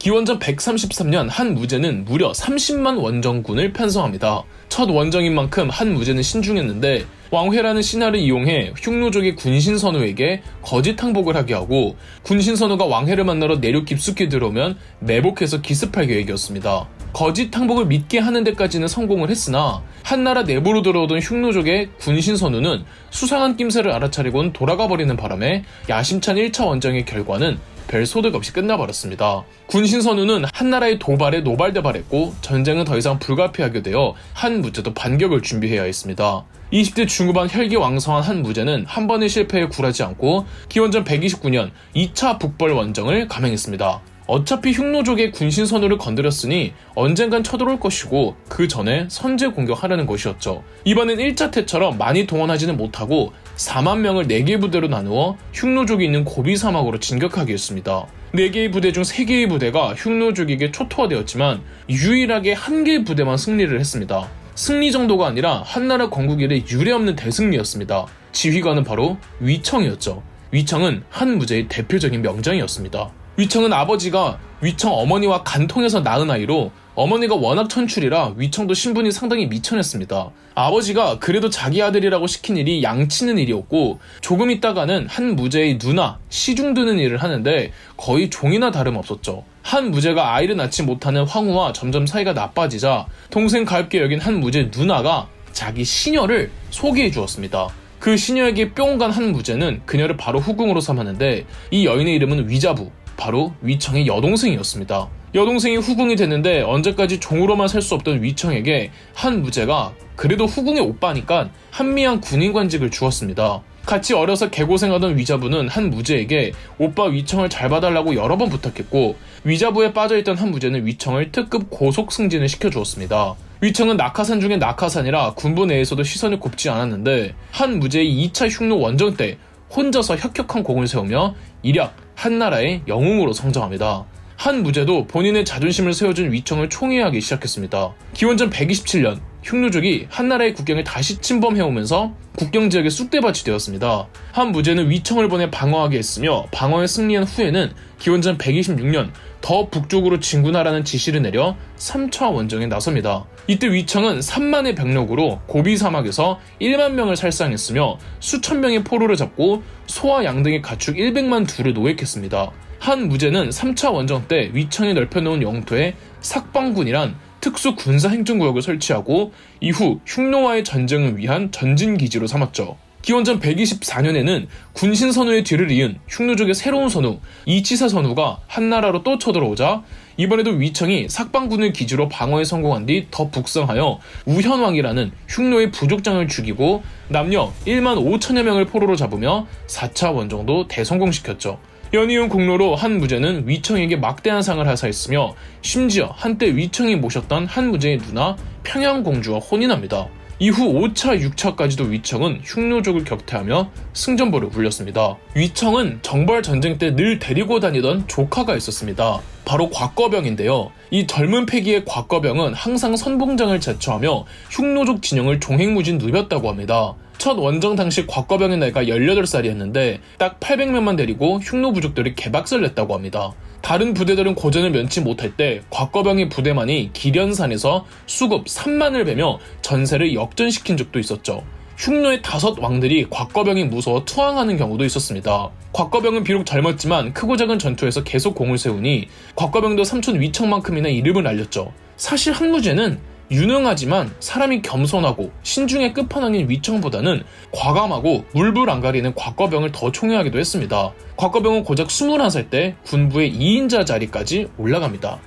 기원전 133년 한 무제는 무려 30만 원정군을 편성합니다. 첫 원정인 만큼 한 무제는 신중했는데 왕회라는 신하를 이용해 흉노족의 군신 선우에게 거짓 항복을 하게 하고 군신 선우가 왕회를 만나러 내륙 깊숙이 들어오면 매복해서 기습할 계획이었습니다. 거짓 항복을 믿게 하는 데까지는 성공을 했으나 한나라 내부로 들어오던 흉노족의 군신 선우는 수상한 낌새를 알아차리곤 돌아가 버리는 바람에 야심찬 1차 원정의 결과는 별 소득 없이 끝나버렸습니다. 군 신선우는 한나라의 도발에 노발대발했고 전쟁은 더 이상 불가피하게 되어 한 무제도 반격을 준비해야 했습니다. 20대 중후반 혈기왕성한 한 무제는 한 번의 실패에 굴하지 않고 기원전 129년 2차 북벌 원정을 감행했습니다. 어차피 흉노족의 군신 선우를 건드렸으니 언젠간 쳐들어올 것이고 그 전에 선제 공격하려는 것이었죠. 이번엔 1차 때처럼 많이 동원하지는 못하고 4만 명을 4개 부대로 나누어 흉노족이 있는 고비 사막으로 진격하게 했습니다. 4개의 부대 중 3개의 부대가 흉노족에게 초토화되었지만 유일하게 1개의 부대만 승리를 했습니다. 승리 정도가 아니라 한나라 건국 이래 유례없는 대승리였습니다. 지휘관은 바로 위청이었죠. 위청은 한 무제의 대표적인 명장이었습니다. 위청은 아버지가 위청 어머니와 간통해서 낳은 아이로 어머니가 워낙 천출이라 위청도 신분이 상당히 미천했습니다. 아버지가 그래도 자기 아들이라고 시킨 일이 양치는 일이었고 조금 있다가는 한 무제의 누나 시중 드는 일을 하는데 거의 종이나 다름없었죠. 한 무제가 아이를 낳지 못하는 황후와 점점 사이가 나빠지자 동생 가볍게 여긴 한 무제 누나가 자기 시녀를 소개해 주었습니다. 그 시녀에게 뿅 간 한 무제는 그녀를 바로 후궁으로 삼았는데 이 여인의 이름은 위자부, 바로 위청의 여동생이었습니다. 여동생이 후궁이 됐는데 언제까지 종으로만 살 수 없던 위청에게 한 무제가 그래도 후궁의 오빠니까 한미한 군인관직을 주었습니다. 같이 어려서 개고생하던 위자부는 한 무제에게 오빠 위청을 잘 봐달라고 여러 번 부탁했고 위자부에 빠져있던 한 무제는 위청을 특급 고속 승진을 시켜주었습니다. 위청은 낙하산 중에 낙하산이라 군부 내에서도 시선이 곱지 않았는데 한 무제의 2차 흉노 원정 때 혼자서 혁혁한 공을 세우며 일약 한나라의 영웅으로 성장합니다. 한 무제도 본인의 자존심을 세워준 위청을 총애하기 시작했습니다. 기원전 127년 흉노족이 한나라의 국경을 다시 침범해오면서 국경 지역에 쑥대밭이 되었습니다. 한 무제는 위청을 보내 방어하게 했으며 방어에 승리한 후에는 기원전 126년 더 북쪽으로 진군하라는 지시를 내려 3차 원정에 나섭니다. 이때 위청은 3만의 병력으로 고비 사막에서 1만 명을 살상했으며 수천 명의 포로를 잡고 소와 양 등의 가축 100만 두를 노획했습니다. 한 무제는 3차 원정 때 위청이 넓혀놓은 영토에 삭방군이란 특수 군사 행정구역을 설치하고 이후 흉노와의 전쟁을 위한 전진기지로 삼았죠. 기원전 124년에는 군신 선우의 뒤를 이은 흉노족의 새로운 선우 이치사 선우가 한나라로 또 쳐들어오자 이번에도 위청이 삭방군을 기지로 방어에 성공한 뒤 더 북성하여 우현왕이라는 흉노의 부족장을 죽이고 남녀 1만 5천여 명을 포로로 잡으며 4차 원정도 대성공시켰죠. 연이은 공로로 한 무제는 위청에게 막대한 상을 하사했으며 심지어 한때 위청이 모셨던 한 무제의 누나 평양공주와 혼인합니다. 이후 5차, 6차까지도 위청은 흉노족을 격퇴하며 승전보를 굴렸습니다. 위청은 정벌 전쟁 때 늘 데리고 다니던 조카가 있었습니다. 바로 곽거병인데요. 이 젊은 패기의 곽거병은 항상 선봉장을 자처하며 흉노족 진영을 종횡무진 누볐다고 합니다. 첫 원정 당시 곽거병의 나이가 18살이었는데 딱 800명만 데리고 흉노 부족들이 개박살 냈다고 합니다. 다른 부대들은 고전을 면치 못할 때 곽거병의 부대만이 기련산에서 수급 3만을 베며 전세를 역전시킨 적도 있었죠. 흉노의 다섯 왕들이 곽거병이 무서워 투항하는 경우도 있었습니다. 곽거병은 비록 젊었지만 크고 작은 전투에서 계속 공을 세우니 곽거병도 삼촌 위청만큼이나 이름을 알렸죠. 사실 한무제는 유능하지만 사람이 겸손하고 신중의 끝판왕인 위청보다는 과감하고 물불 안 가리는 곽거병을 더 총애하기도 했습니다. 곽거병은 고작 21살 때 군부의 2인자 자리까지 올라갑니다.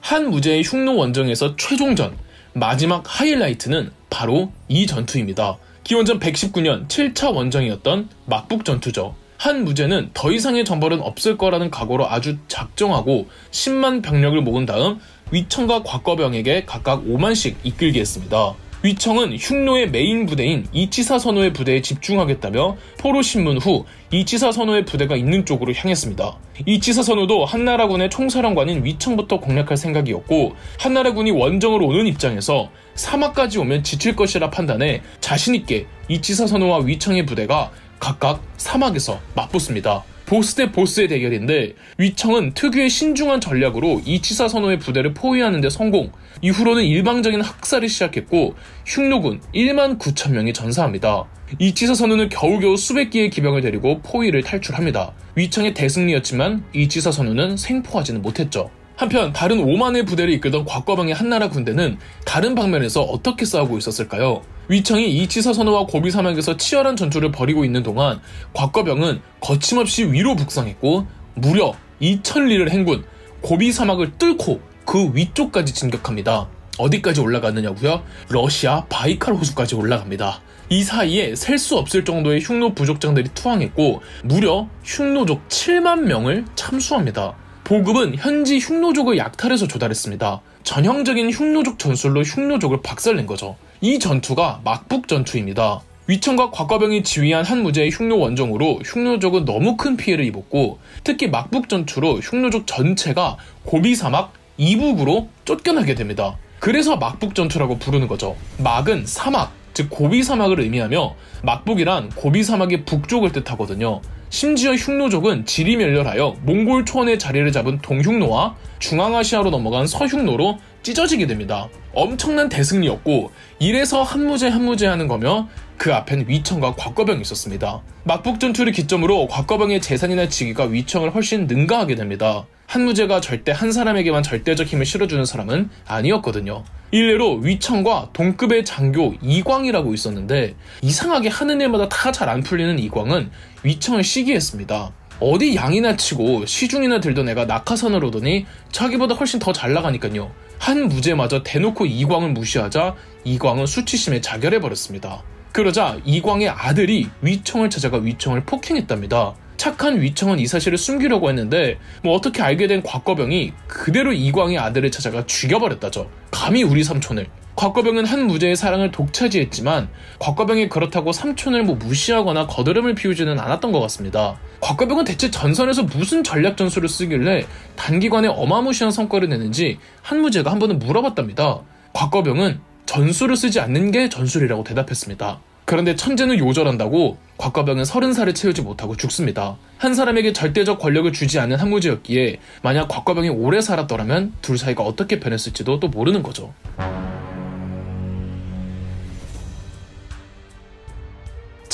한 무제의 흉노 원정에서 최종전 마지막 하이라이트는 바로 이 전투입니다. 기원전 119년 7차 원정이었던 막북 전투죠. 한 무제는 더 이상의 정벌은 없을 거라는 각오로 아주 작정하고 10만 병력을 모은 다음 위청과 곽거병에게 각각 5만씩 이끌게 했습니다. 위청은 흉노의 메인 부대인 이치사 선우의 부대에 집중하겠다며 포로 신문 후 이치사 선우의 부대가 있는 쪽으로 향했습니다. 이치사 선호도 한나라군의 총사령관인 위청부터 공략할 생각이었고 한나라군이 원정으로 오는 입장에서 사막까지 오면 지칠 것이라 판단해 자신있게 이치사 선호와 위청의 부대가 각각 사막에서 맞붙습니다. 보스 대 보스의 대결인데 위청은 특유의 신중한 전략으로 이치사 선호의 부대를 포위하는 데 성공 이후로는 일방적인 학살을 시작했고 흉노군 1만 9천 명이 전사합니다. 이치사 선호는 겨우겨우 수백 개의 기병을 데리고 포위를 탈출합니다. 위청의 대승리였지만 이치사 선호는 생포하지는 못했죠. 한편 다른 5만의 부대를 이끌던 곽과방의 한나라 군대는 다른 방면에서 어떻게 싸우고 있었을까요? 위청이 이치사 선호와 고비 사막에서 치열한 전투를 벌이고 있는 동안 곽과병은 거침없이 위로 북상했고 무려 2천리를 행군 고비 사막을 뚫고 그 위쪽까지 진격합니다. 어디까지 올라갔느냐고요? 러시아 바이칼 호수까지 올라갑니다. 이 사이에 셀 수 없을 정도의 흉노 부족장들이 투항했고 무려 흉노족 7만 명을 참수합니다. 보급은 현지 흉노족을 약탈해서 조달했습니다. 전형적인 흉노족 전술로 흉노족을 박살낸 거죠. 이 전투가 막북 전투입니다. 위천과 곽과병이 지휘한 한 무제의 흉노 원정으로 흉노족은 너무 큰 피해를 입었고 특히 막북 전투로 흉노족 전체가 고비 사막 이북으로 쫓겨나게 됩니다. 그래서 막북 전투라고 부르는 거죠. 막은 사막, 즉 고비 사막을 의미하며 막북이란 고비 사막의 북쪽을 뜻하거든요. 심지어 흉노족은 지리멸렬하여 몽골 초원에 자리를 잡은 동흉노와 중앙아시아로 넘어간 서흉노로 찢어지게 됩니다. 엄청난 대승리였고 이래서 한무제 한무제 하는 거며 그 앞엔 위청과 곽거병이 있었습니다. 막북 전투를 기점으로 곽거병의 재산이나 직위가 위청을 훨씬 능가하게 됩니다. 한무제가 절대 한 사람에게만 절대적 힘을 실어주는 사람은 아니었거든요. 일례로 위청과 동급의 장교 이광이라고 있었는데 이상하게 하는 일마다 다 잘 안 풀리는 이광은 위청을 시기했습니다. 어디 양이나 치고 시중이나 들던 애가 낙하산을 오더니 자기보다 훨씬 더 잘 나가니까요. 한 무제마저 대놓고 이광을 무시하자 이광은 수치심에 자결해버렸습니다. 그러자 이광의 아들이 위청을 찾아가 위청을 폭행했답니다. 착한 위청은 이 사실을 숨기려고 했는데 뭐 어떻게 알게 된 곽거병이 그대로 이광의 아들을 찾아가 죽여버렸다죠. 감히 우리 삼촌을. 곽거병은 한 무제의 사랑을 독차지했지만 곽거병이 그렇다고 삼촌을 뭐 무시하거나 거드름을 피우지는 않았던 것 같습니다. 곽거병은 대체 전선에서 무슨 전략 전술을 쓰길래 단기간에 어마무시한 성과를 내는지 한무제가 한 번은 물어봤답니다. 곽거병은 전술을 쓰지 않는 게 전술이라고 대답했습니다. 그런데 천재는 요절한다고 곽과병은 서른 살을 채우지 못하고 죽습니다. 한 사람에게 절대적 권력을 주지 않은 한무제였기에 만약 곽과병이 오래 살았더라면 둘 사이가 어떻게 변했을지도 또 모르는 거죠.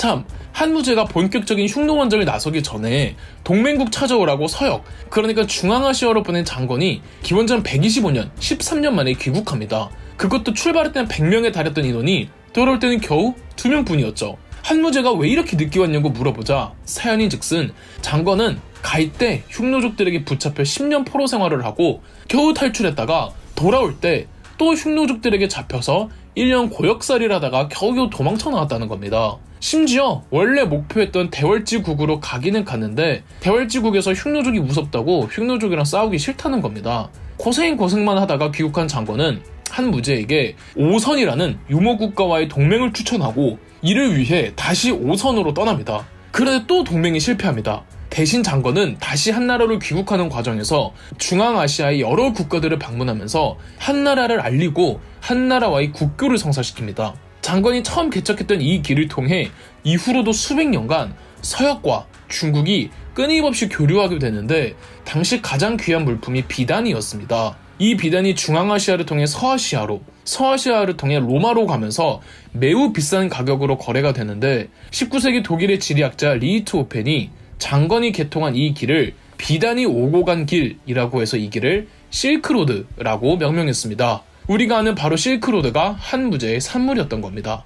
참, 한무제가 본격적인 흉노원정에 나서기 전에 동맹국 찾아오라고 서역, 그러니까 중앙아시아로 보낸 장건이 기원전 125년, 13년 만에 귀국합니다. 그것도 출발할 때는 100명에 달했던 인원이 돌아올 때는 겨우 2명 뿐이었죠. 한무제가 왜 이렇게 늦게 왔냐고 물어보자 사연인 즉슨 장건은 갈 때 흉노족들에게 붙잡혀 10년 포로 생활을 하고 겨우 탈출했다가 돌아올 때 또 흉노족들에게 잡혀서 1년 고역살이를 하다가 겨우겨우 도망쳐 나왔다는 겁니다. 심지어 원래 목표했던 대월지국으로 가기는 갔는데 대월지국에서 흉노족이 무섭다고 흉노족이랑 싸우기 싫다는 겁니다. 고생 고생만 하다가 귀국한 장건은 한 무제에게 오선이라는 유모 국가와의 동맹을 추천하고 이를 위해 다시 오선으로 떠납니다. 그런데 또 동맹이 실패합니다. 대신 장건은 다시 한나라로 귀국하는 과정에서 중앙아시아의 여러 국가들을 방문하면서 한나라를 알리고 한나라와의 국교를 성사시킵니다. 장건이 처음 개척했던 이 길을 통해 이후로도 수백 년간 서역과 중국이 끊임없이 교류하게 되는데 당시 가장 귀한 물품이 비단이었습니다. 이 비단이 중앙아시아를 통해 서아시아로, 서아시아를 통해 로마로 가면서 매우 비싼 가격으로 거래가 되는데 19세기 독일의 지리학자 리히트호펜이 장건이 개통한 이 길을 비단이 오고 간 길이라고 해서 이 길을 실크로드라고 명명했습니다. 우리가 아는 바로 실크로드가 한 무제의 산물이었던 겁니다.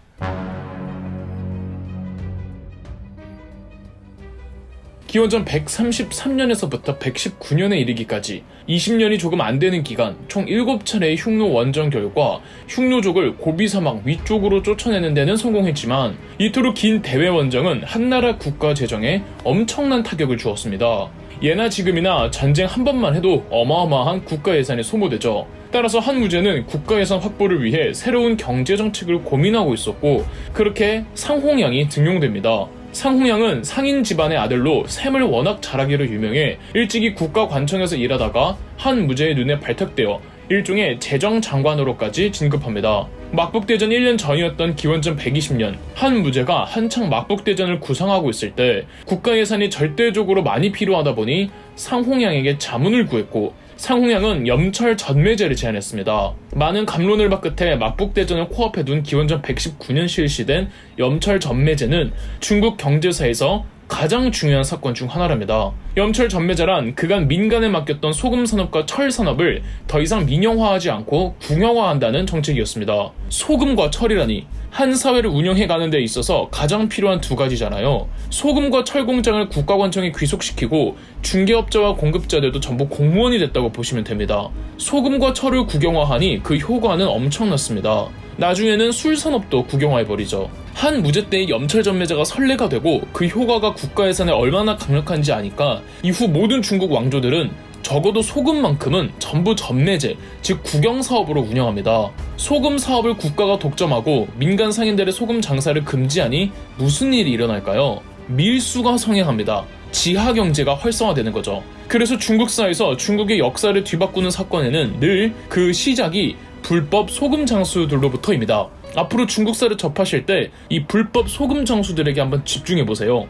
기원전 133년에서부터 119년에 이르기까지 20년이 조금 안 되는 기간 총 7차례의 흉노 원정 결과 흉노족을 고비사막 위쪽으로 쫓아내는 데는 성공했지만 이토록 긴 대외 원정은 한나라 국가 재정에 엄청난 타격을 주었습니다. 예나 지금이나 전쟁 한 번만 해도 어마어마한 국가 예산이 소모되죠. 따라서 한 무제는 국가 예산 확보를 위해 새로운 경제 정책을 고민하고 있었고 그렇게 상홍양이 등용됩니다. 상홍양은 상인 집안의 아들로 샘을 워낙 잘하기로 유명해 일찍이 국가 관청에서 일하다가 한 무제의 눈에 발탁되어 일종의 재정장관으로까지 진급합니다. 막북대전 1년 전이었던 기원전 120년 한 무제가 한창 막북대전을 구상하고 있을 때 국가 예산이 절대적으로 많이 필요하다 보니 상홍양에게 자문을 구했고 상홍양은 염철 전매제를 제안했습니다. 많은 감론을 바 끝에 막북대전을 코앞에 둔 기원전 119년 실시된 염철 전매제는 중국 경제사에서 가장 중요한 사건 중 하나랍니다. 염철 전매자란 그간 민간에 맡겼던 소금 산업과 철 산업을 더 이상 민영화하지 않고 궁영화한다는 정책이었습니다. 소금과 철이라니 한 사회를 운영해 가는 데 있어서 가장 필요한 두 가지잖아요. 소금과 철 공장을 국가관청에 귀속시키고 중개업자와 공급자들도 전부 공무원이 됐다고 보시면 됩니다. 소금과 철을 국영화하니 그 효과는 엄청났습니다. 나중에는 술 산업도 국영화해버리죠. 한 무제 때의 염철 전매자가 선례가 되고 그 효과가 국가 예산에 얼마나 강력한지 아니까 이후 모든 중국 왕조들은 적어도 소금만큼은 전부 전매제, 즉 국영 사업으로 운영합니다. 소금 사업을 국가가 독점하고 민간 상인들의 소금 장사를 금지하니 무슨 일이 일어날까요? 밀수가 성행합니다. 지하 경제가 활성화되는 거죠. 그래서 중국사에서 중국의 역사를 뒤바꾸는 사건에는 늘 그 시작이 불법 소금 장수들로부터입니다. 앞으로 중국사를 접하실 때 이 불법 소금 장수들에게 한번 집중해 보세요.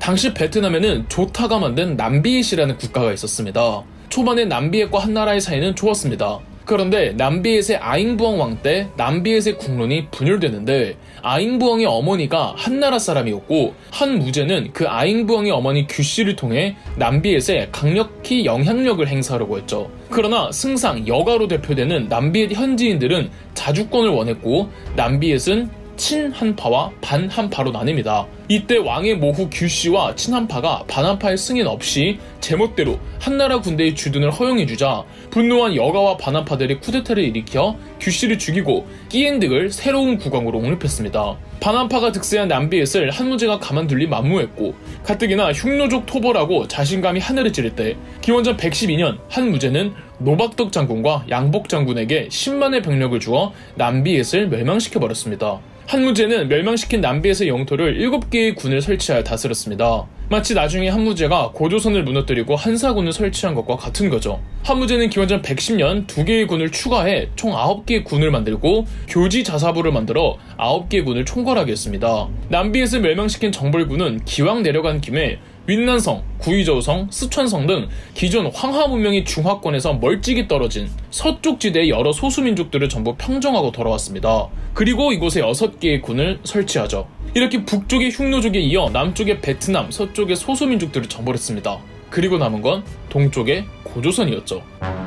당시 베트남에는 조타가 만든 남비엣이라는 국가가 있었습니다. 초반에 남비엣과 한나라의 사이는 좋았습니다. 그런데 남비엣의 아잉부엉 왕 때 남비엣의 국론이 분열되는데 아잉부엉의 어머니가 한나라 사람이었고 한무제는 그 아잉부엉의 어머니 규씨를 통해 남비엣에 강력히 영향력을 행사하려고 했죠. 그러나 승상 여가로 대표되는 남비엣 현지인들은 자주권을 원했고 남비엣은 친한파와 반한파로 나뉩니다. 이때 왕의 모후 규씨와 친한파가 반한파의 승인 없이 제멋대로 한나라 군대의 주둔을 허용해주자 분노한 여가와 반한파들이 쿠데타를 일으켜 규씨를 죽이고 끼엔득을 새로운 국왕으로 옹립했습니다. 반한파가 득세한 남비엣을 한무제가 가만둘 리 만무했고 가뜩이나 흉노족 토벌하고 자신감이 하늘을 찌를 때 기원전 112년 한무제는 노박덕 장군과 양복 장군에게 10만의 병력을 주어 남비엣을 멸망시켜버렸습니다. 한무제는 멸망시킨 남비에서 영토를 7 개의 군을 설치하여 다스렸습니다. 마치 나중에 한무제가 고조선을 무너뜨리고 한사군을 설치한 것과 같은 거죠. 한무제는 기원전 110년 2개의 군을 추가해 총 9개의 군을 만들고 교지 자사부를 만들어 9개의 군을 총괄하게 했습니다. 남비에서 멸망시킨 정벌군은 기왕 내려간 김에 윈난성, 구이저우성, 스촨성 등 기존 황하 문명의 중화권에서 멀찍이 떨어진 서쪽 지대의 여러 소수민족들을 전부 평정하고 돌아왔습니다. 그리고 이곳에 6개의 군을 설치하죠. 이렇게 북쪽의 흉노족에 이어 남쪽의 베트남, 서쪽의 소수민족들을 정벌했습니다. 그리고 남은 건 동쪽의 고조선이었죠.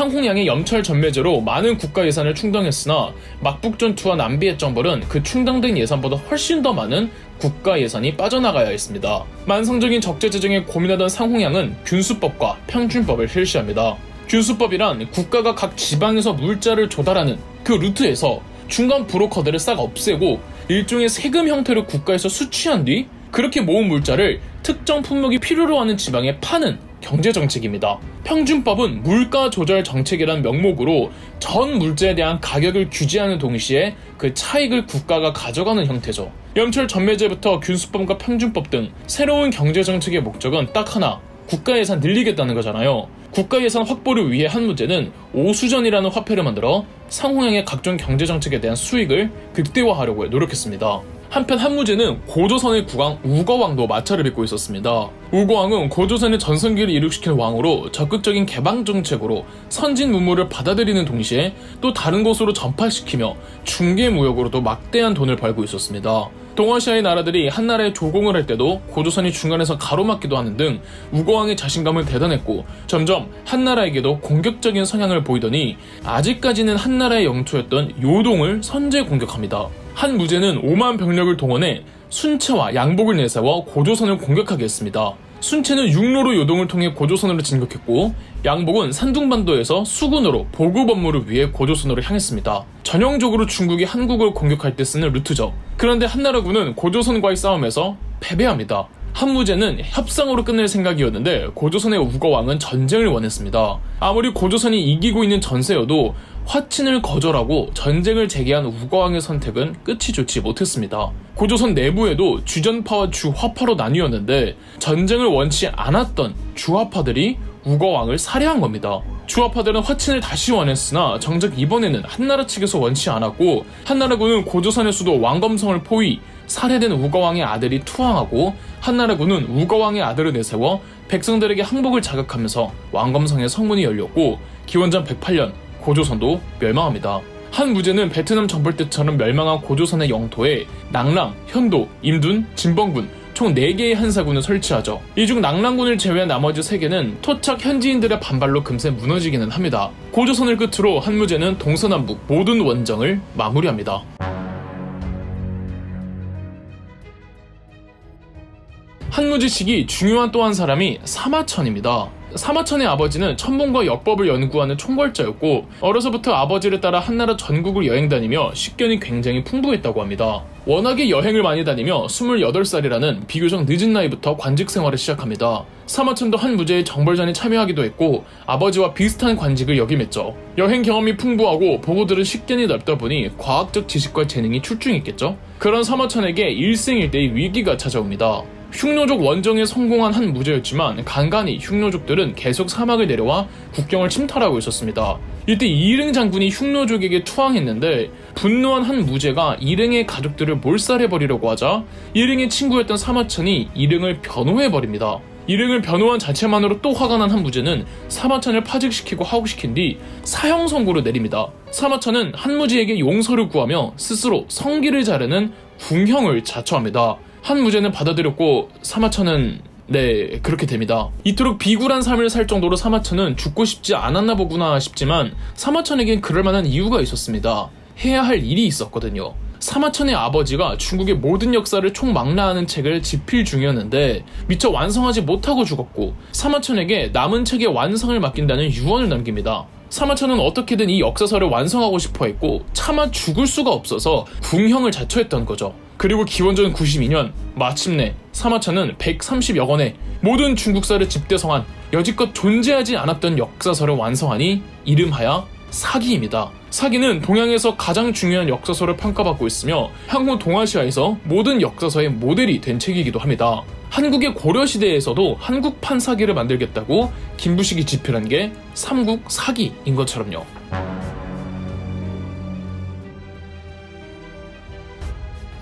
상홍양의 염철 전매제로 많은 국가 예산을 충당했으나 막북전투와 남비의 정벌은 그 충당된 예산보다 훨씬 더 많은 국가 예산이 빠져나가야 했습니다. 만성적인 적재 재정에 고민하던 상홍양은 균수법과 평준법을 실시합니다. 균수법이란 국가가 각 지방에서 물자를 조달하는 그 루트에서 중간 브로커들을 싹 없애고 일종의 세금 형태로 국가에서 수취한 뒤 그렇게 모은 물자를 특정 품목이 필요로 하는 지방에 파는 경제 정책입니다. 평준법은 물가 조절 정책이라는 명목으로 전 물자에 대한 가격을 규제하는 동시에 그 차익을 국가가 가져가는 형태죠. 염철 전매제부터 균수법과 평준법 등 새로운 경제 정책의 목적은 딱 하나, 국가 예산 늘리겠다는 거잖아요. 국가 예산 확보를 위해 한 문제는 오수전이라는 화폐를 만들어 상호형의 각종 경제 정책에 대한 수익을 극대화하려고 노력했습니다. 한편 한무제는 고조선의 국왕 우거왕도 마찰을 빚고 있었습니다. 우거왕은 고조선의 전성기를 이룩시킨 왕으로 적극적인 개방 정책으로 선진 문물을 받아들이는 동시에 또 다른 곳으로 전파시키며 중개 무역으로도 막대한 돈을 벌고 있었습니다. 동아시아의 나라들이 한나라에 조공을 할 때도 고조선이 중간에서 가로막기도 하는 등 우거왕의 자신감은 대단했고 점점 한나라에게도 공격적인 성향을 보이더니 아직까지는 한나라의 영토였던 요동을 선제 공격합니다. 한 무제는 5만 병력을 동원해 순체와 양복을 내세워 고조선을 공격하게 했습니다. 순체는 육로로 요동을 통해 고조선으로 진격했고 양복은 산둥반도에서 수군으로 보급 업무를 위해 고조선으로 향했습니다. 전형적으로 중국이 한국을 공격할 때 쓰는 루트죠. 그런데 한나라군은 고조선과의 싸움에서 패배합니다. 한무제는 협상으로 끝낼 생각이었는데 고조선의 우거왕은 전쟁을 원했습니다. 아무리 고조선이 이기고 있는 전세여도 화친을 거절하고 전쟁을 재개한 우거왕의 선택은 끝이 좋지 못했습니다. 고조선 내부에도 주전파와 주화파로 나뉘었는데 전쟁을 원치 않았던 주화파들이 우거왕을 살해한 겁니다. 주화파들은 화친을 다시 원했으나 정작 이번에는 한나라 측에서 원치 않았고 한나라군은 고조선의 수도 왕검성을 포위 살해된 우거왕의 아들이 투항하고 한나라군은 우거왕의 아들을 내세워 백성들에게 항복을 자극하면서 왕검성의 성문이 열렸고 기원전 108년 고조선도 멸망합니다. 한 무제는 베트남 전벌 때처럼 멸망한 고조선의 영토에 낭랑, 현도, 임둔, 진벙군 총 4개의 한사군을 설치하죠. 이 중 낭랑군을 제외한 나머지 3개는 토착 현지인들의 반발로 금세 무너지기는 합니다. 고조선을 끝으로 한무제는 동서남북 모든 원정을 마무리합니다. 한무지 시기 중요한 또 한 사람이 사마천입니다. 사마천의 아버지는 천문과 역법을 연구하는 총괄자였고 어려서부터 아버지를 따라 한나라 전국을 여행 다니며 식견이 굉장히 풍부했다고 합니다. 워낙에 여행을 많이 다니며 28살이라는 비교적 늦은 나이부터 관직 생활을 시작합니다. 사마천도 한 무제의 정벌전에 참여하기도 했고 아버지와 비슷한 관직을 역임했죠. 여행 경험이 풍부하고 보고 들은 식견이 넓다 보니 과학적 지식과 재능이 출중했겠죠. 그런 사마천에게 일생일대의 위기가 찾아옵니다. 흉노족 원정에 성공한 한 무제였지만 간간히 흉노족들은 계속 사막을 내려와 국경을 침탈하고 있었습니다. 이때 이릉 장군이 흉노족에게 투항했는데 분노한 한 무제가 이릉의 가족들을 몰살해버리려고 하자 이릉의 친구였던 사마천이 이릉을 변호해버립니다. 이릉을 변호한 자체만으로 또 화가 난 한 무제는 사마천을 파직시키고 하옥시킨 뒤 사형 선고를 내립니다. 사마천은 한무제에게 용서를 구하며 스스로 성기를 자르는 궁형을 자처합니다. 한무제는 받아들였고 사마천은 네, 그렇게 됩니다. 이토록 비굴한 삶을 살 정도로 사마천은 죽고 싶지 않았나 보구나 싶지만 사마천에겐 그럴 만한 이유가 있었습니다. 해야 할 일이 있었거든요. 사마천의 아버지가 중국의 모든 역사를 총망라하는 책을 집필 중이었는데 미처 완성하지 못하고 죽었고 사마천에게 남은 책의 완성을 맡긴다는 유언을 남깁니다. 사마천은 어떻게든 이 역사서를 완성하고 싶어 했고 차마 죽을 수가 없어서 궁형을 자처했던 거죠. 그리고 기원전 92년 마침내 사마천은 130여 권의 모든 중국사를 집대성한 여지껏 존재하지 않았던 역사서를 완성하니 이름하여 사기입니다. 사기는 동양에서 가장 중요한 역사서를 평가받고 있으며 향후 동아시아에서 모든 역사서의 모델이 된 책이기도 합니다. 한국의 고려시대에서도 한국판 사기를 만들겠다고 김부식이 집필한 게 삼국 사기인 것처럼요.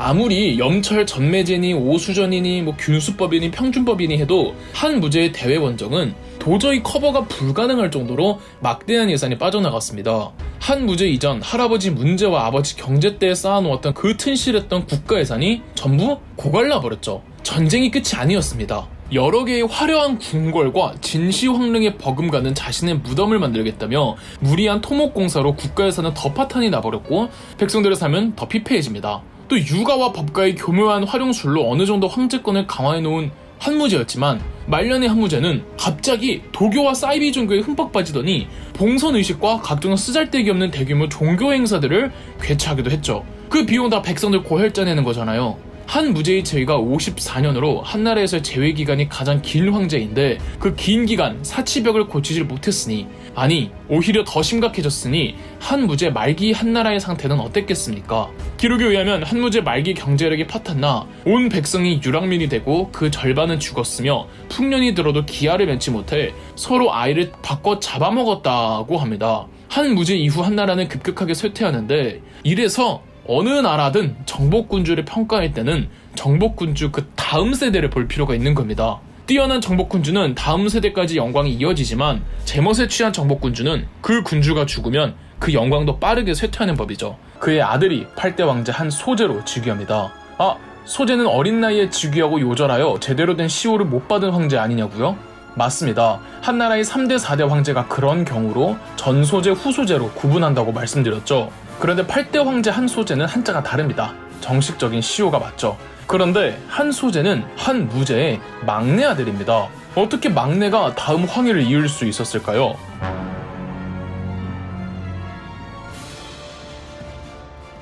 아무리 염철 전매제니 오수전이니 뭐 균수법이니 평준법이니 해도 한 무제의 대외 원정은 도저히 커버가 불가능할 정도로 막대한 예산이 빠져나갔습니다. 한 무제 이전 할아버지 문제와 아버지 경제 때에 쌓아놓았던 그 튼실했던 국가 예산이 전부 고갈나 버렸죠. 전쟁이 끝이 아니었습니다. 여러 개의 화려한 궁궐과 진시 황릉에 버금가는 자신의 무덤을 만들겠다며 무리한 토목 공사로 국가 예산은 더 파탄이 나버렸고 백성들의 삶은 더 피폐해집니다. 또 육아와 법가의 교묘한 활용술로 어느 정도 황제권을 강화해 놓은 한무제였지만 말년의 한무제는 갑자기 도교와 사이비 종교에 흠뻑 빠지더니 봉선 의식과 각종 쓰잘데기 없는 대규모 종교 행사들을 괴차하기도 했죠. 그 비용 다 백성들 고혈자 내는 거잖아요. 한 무제의 재위가 54년으로 한나라에서 재위 기간이 가장 긴 황제인데 그 긴 기간 사치벽을 고치질 못했으니 아니 오히려 더 심각해졌으니 한 무제 말기 한나라의 상태는 어땠겠습니까? 기록에 의하면 한 무제 말기 경제력이 파탄나 온 백성이 유랑민이 되고 그 절반은 죽었으며 풍년이 들어도 기아를 면치 못해 서로 아이를 바꿔 잡아먹었다고 합니다. 한 무제 이후 한나라는 급격하게 쇠퇴하는데 이래서 어느 나라든 정복군주를 평가할 때는 정복군주 그 다음 세대를 볼 필요가 있는 겁니다. 뛰어난 정복군주는 다음 세대까지 영광이 이어지지만 제멋에 취한 정복군주는 그 군주가 죽으면 그 영광도 빠르게 쇠퇴하는 법이죠. 그의 아들이 8대 왕자 한 소제로 즉위합니다. 아, 소제는 어린 나이에 즉위하고 요절하여 제대로 된 시호를 못 받은 황제 아니냐고요? 맞습니다. 한 나라의 3대 4대 황제가 그런 경우로 전소제, 후소제로 구분한다고 말씀드렸죠. 그런데 8대 황제 한 소제는 한자가 다릅니다. 정식적인 시호가 맞죠. 그런데 한 소제는 한 무제의 막내 아들입니다. 어떻게 막내가 다음 황위를 이을 수 있었을까요?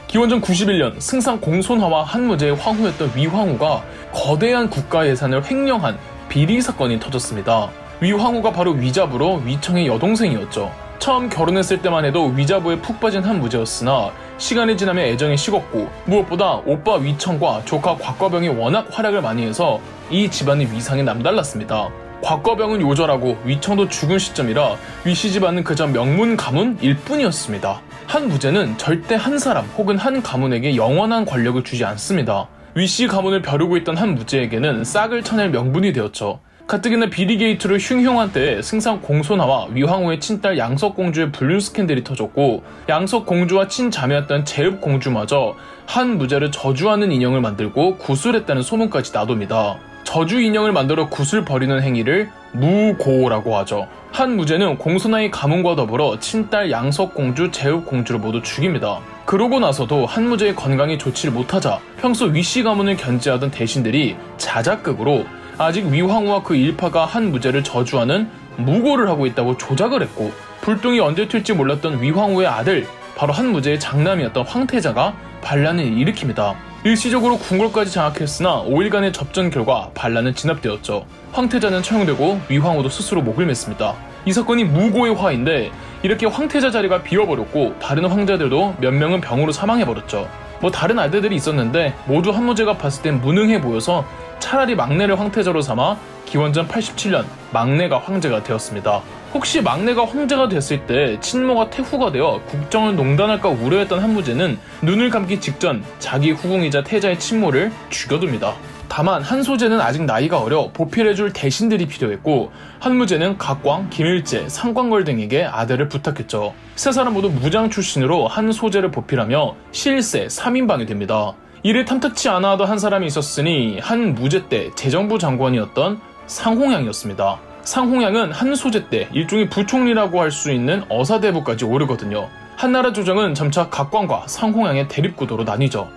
기원전 91년 승상 공손화와 한무제의 황후였던 위황후가 거대한 국가 예산을 횡령한 비리 사건이 터졌습니다. 위황후가 바로 위자부로 위청의 여동생이었죠. 처음 결혼했을 때만 해도 위자부에 푹 빠진 한 무제였으나 시간이 지나며 애정이 식었고 무엇보다 오빠 위청과 조카 곽과병이 워낙 활약을 많이 해서 이 집안의 위상이 남달랐습니다. 곽과병은 요절하고 위청도 죽은 시점이라 위씨 집안은 그저 명문 가문 일 뿐이었습니다. 한 무제는 절대 한 사람 혹은 한 가문에게 영원한 권력을 주지 않습니다. 위씨 가문을 벼르고 있던 한 무제에게는 싹을 쳐낼 명분이 되었죠. 가뜩이나 비리게이트를 흉흉한 때에 승상 공손화와 위황후의 친딸 양석공주의 불륜 스캔들이 터졌고 양석공주와 친자매였던 제읍공주마저 한 무제를 저주하는 인형을 만들고 구술했다는 소문까지 나돕니다. 저주 인형을 만들어 굿을 벌이는 행위를 무고라고 하죠. 한 무제는 공손화의 가문과 더불어 친딸 양석공주, 제읍공주를 모두 죽입니다. 그러고 나서도 한 무제의 건강이 좋지 못하자 평소 위씨 가문을 견제하던 대신들이 자작극으로 아직 위황후와 그 일파가 한 무제를 저주하는 무고를 하고 있다고 조작을 했고 불똥이 언제 튈지 몰랐던 위황후의 아들 바로 한 무제의 장남이었던 황태자가 반란을 일으킵니다. 일시적으로 궁궐까지 장악했으나 5일간의 접전 결과 반란은 진압되었죠. 황태자는 처형되고 위황후도 스스로 목을 맸습니다. 이 사건이 무고의 화인데 이렇게 황태자 자리가 비어버렸고 다른 황제들도 몇 명은 병으로 사망해버렸죠. 뭐 다른 아들들이 있었는데 모두 한무제가 봤을 땐 무능해 보여서 차라리 막내를 황태자로 삼아 기원전 87년 막내가 황제가 되었습니다. 혹시 막내가 황제가 됐을 때 친모가 태후가 되어 국정을 농단할까 우려했던 한무제는 눈을 감기 직전 자기 후궁이자 태자의 친모를 죽여둡니다. 다만 한소제는 아직 나이가 어려 보필해줄 대신들이 필요했고 한무제는 각광, 김일제, 상관걸 등에게 아들을 부탁했죠. 세 사람 모두 무장 출신으로 한소제를 보필하며 실세 3인방이 됩니다. 이를 탐탁치 않아 하던 한 사람이 있었으니 한 무제 때 재정부 장관이었던 상홍양이었습니다. 상홍양은 한소제 때 일종의 부총리라고 할 수 있는 어사대부까지 오르거든요. 한나라 조정은 점차 각광과 상홍양의 대립구도로 나뉘죠.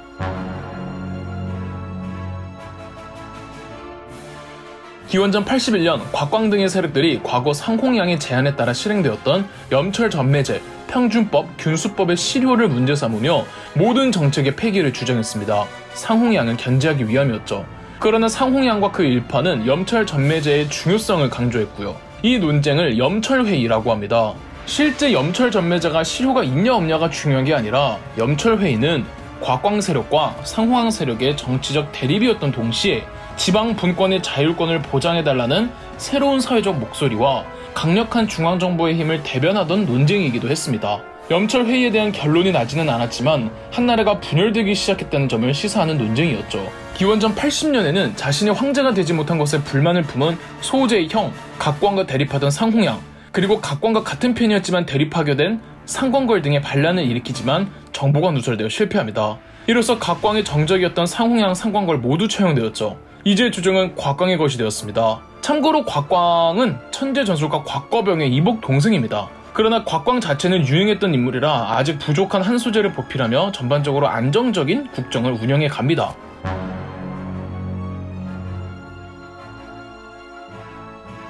기원전 81년 곽광 등의 세력들이 과거 상홍양의 제안에 따라 실행되었던 염철 전매제, 평준법, 균수법의 실효를 문제 삼으며 모든 정책의 폐기를 주장했습니다. 상홍양을 견제하기 위함이었죠. 그러나 상홍양과 그 일파는 염철 전매제의 중요성을 강조했고요. 이 논쟁을 염철회의라고 합니다. 실제 염철 전매제가 실효가 있냐 없냐가 중요한 게 아니라 염철회의는 곽광 세력과 상홍양 세력의 정치적 대립이었던 동시에 지방 분권의 자율권을 보장해달라는 새로운 사회적 목소리와 강력한 중앙정부의 힘을 대변하던 논쟁이기도 했습니다. 염철 회의에 대한 결론이 나지는 않았지만 한나라가 분열되기 시작했다는 점을 시사하는 논쟁이었죠. 기원전 80년에는 자신이 황제가 되지 못한 것에 불만을 품은 소제의 형 각광과 대립하던 상홍양 그리고 각광과 같은 편이었지만 대립하게 된 상관걸 등의 반란을 일으키지만 정보가 누설되어 실패합니다. 이로써 각광의 정적이었던 상홍양 상관걸 모두 처형되었죠. 이제 주정은 곽광의 것이 되었습니다. 참고로 곽광은 천재 전술가 곽거병의 이복 동생입니다. 그러나 곽광 자체는 유행했던 인물이라 아직 부족한 한 소재를 보필하며 전반적으로 안정적인 국정을 운영해 갑니다.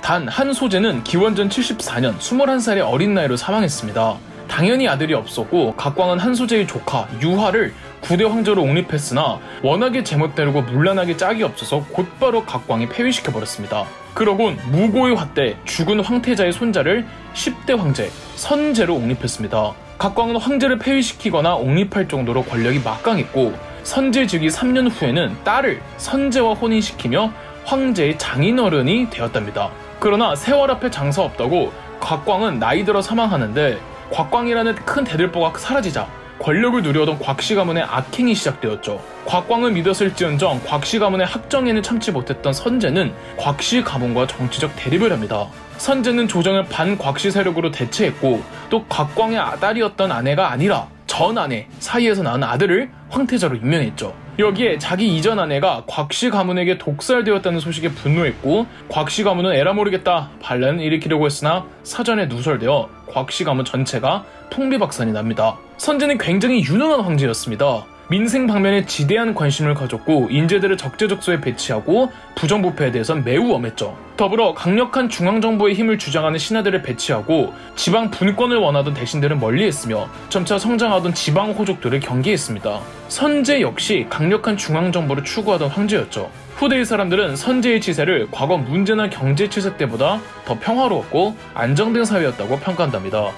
단 한 소재는 기원전 74년 21살의 어린 나이로 사망했습니다. 당연히 아들이 없었고 각광은 한 소재의 조카 유화를 구대 황제로 옹립했으나 워낙에 제멋대로고 물란하게 짝이 없어서 곧바로 각광이 폐위시켜버렸습니다. 그러곤 무고의 화때 죽은 황태자의 손자를 10대 황제 선제로 옹립했습니다. 각광은 황제를 폐위시키거나 옹립할 정도로 권력이 막강했고 선제 즉위 3년 후에는 딸을 선제와 혼인시키며 황제의 장인어른이 되었답니다. 그러나 세월 앞에 장사 없다고 곽광은 나이 들어 사망하는데 곽광이라는 큰 대들보가 사라지자 권력을 누리던 곽씨 가문의 악행이 시작되었죠. 곽광을 믿었을지언정 곽씨 가문의 학정에는 참지 못했던 선제는 곽씨 가문과 정치적 대립을 합니다. 선제는 조정을 반곽씨 세력으로 대체했고 또 곽광의 딸이었던 아내가 아니라 전 아내 사이에서 낳은 아들을 황태자로 임명했죠. 여기에 자기 이전 아내가 곽씨 가문에게 독살되었다는 소식에 분노했고 곽씨 가문은 에라 모르겠다 반란을 일으키려고 했으나 사전에 누설되어 곽씨 가문 전체가 풍비박산이 납니다. 선제는 굉장히 유능한 황제였습니다. 민생 방면에 지대한 관심을 가졌고 인재들을 적재적소에 배치하고 부정부패에 대해선 매우 엄했죠. 더불어 강력한 중앙정부의 힘을 주장하는 신하들을 배치하고 지방 분권을 원하던 대신들은 멀리했으며 점차 성장하던 지방 호족들을 경계했습니다. 선제 역시 강력한 중앙정부를 추구하던 황제였죠. 후대의 사람들은 선제의 치세를 과거 문제나 경제 치세 때보다 더 평화로웠고 안정된 사회였다고 평가한답니다.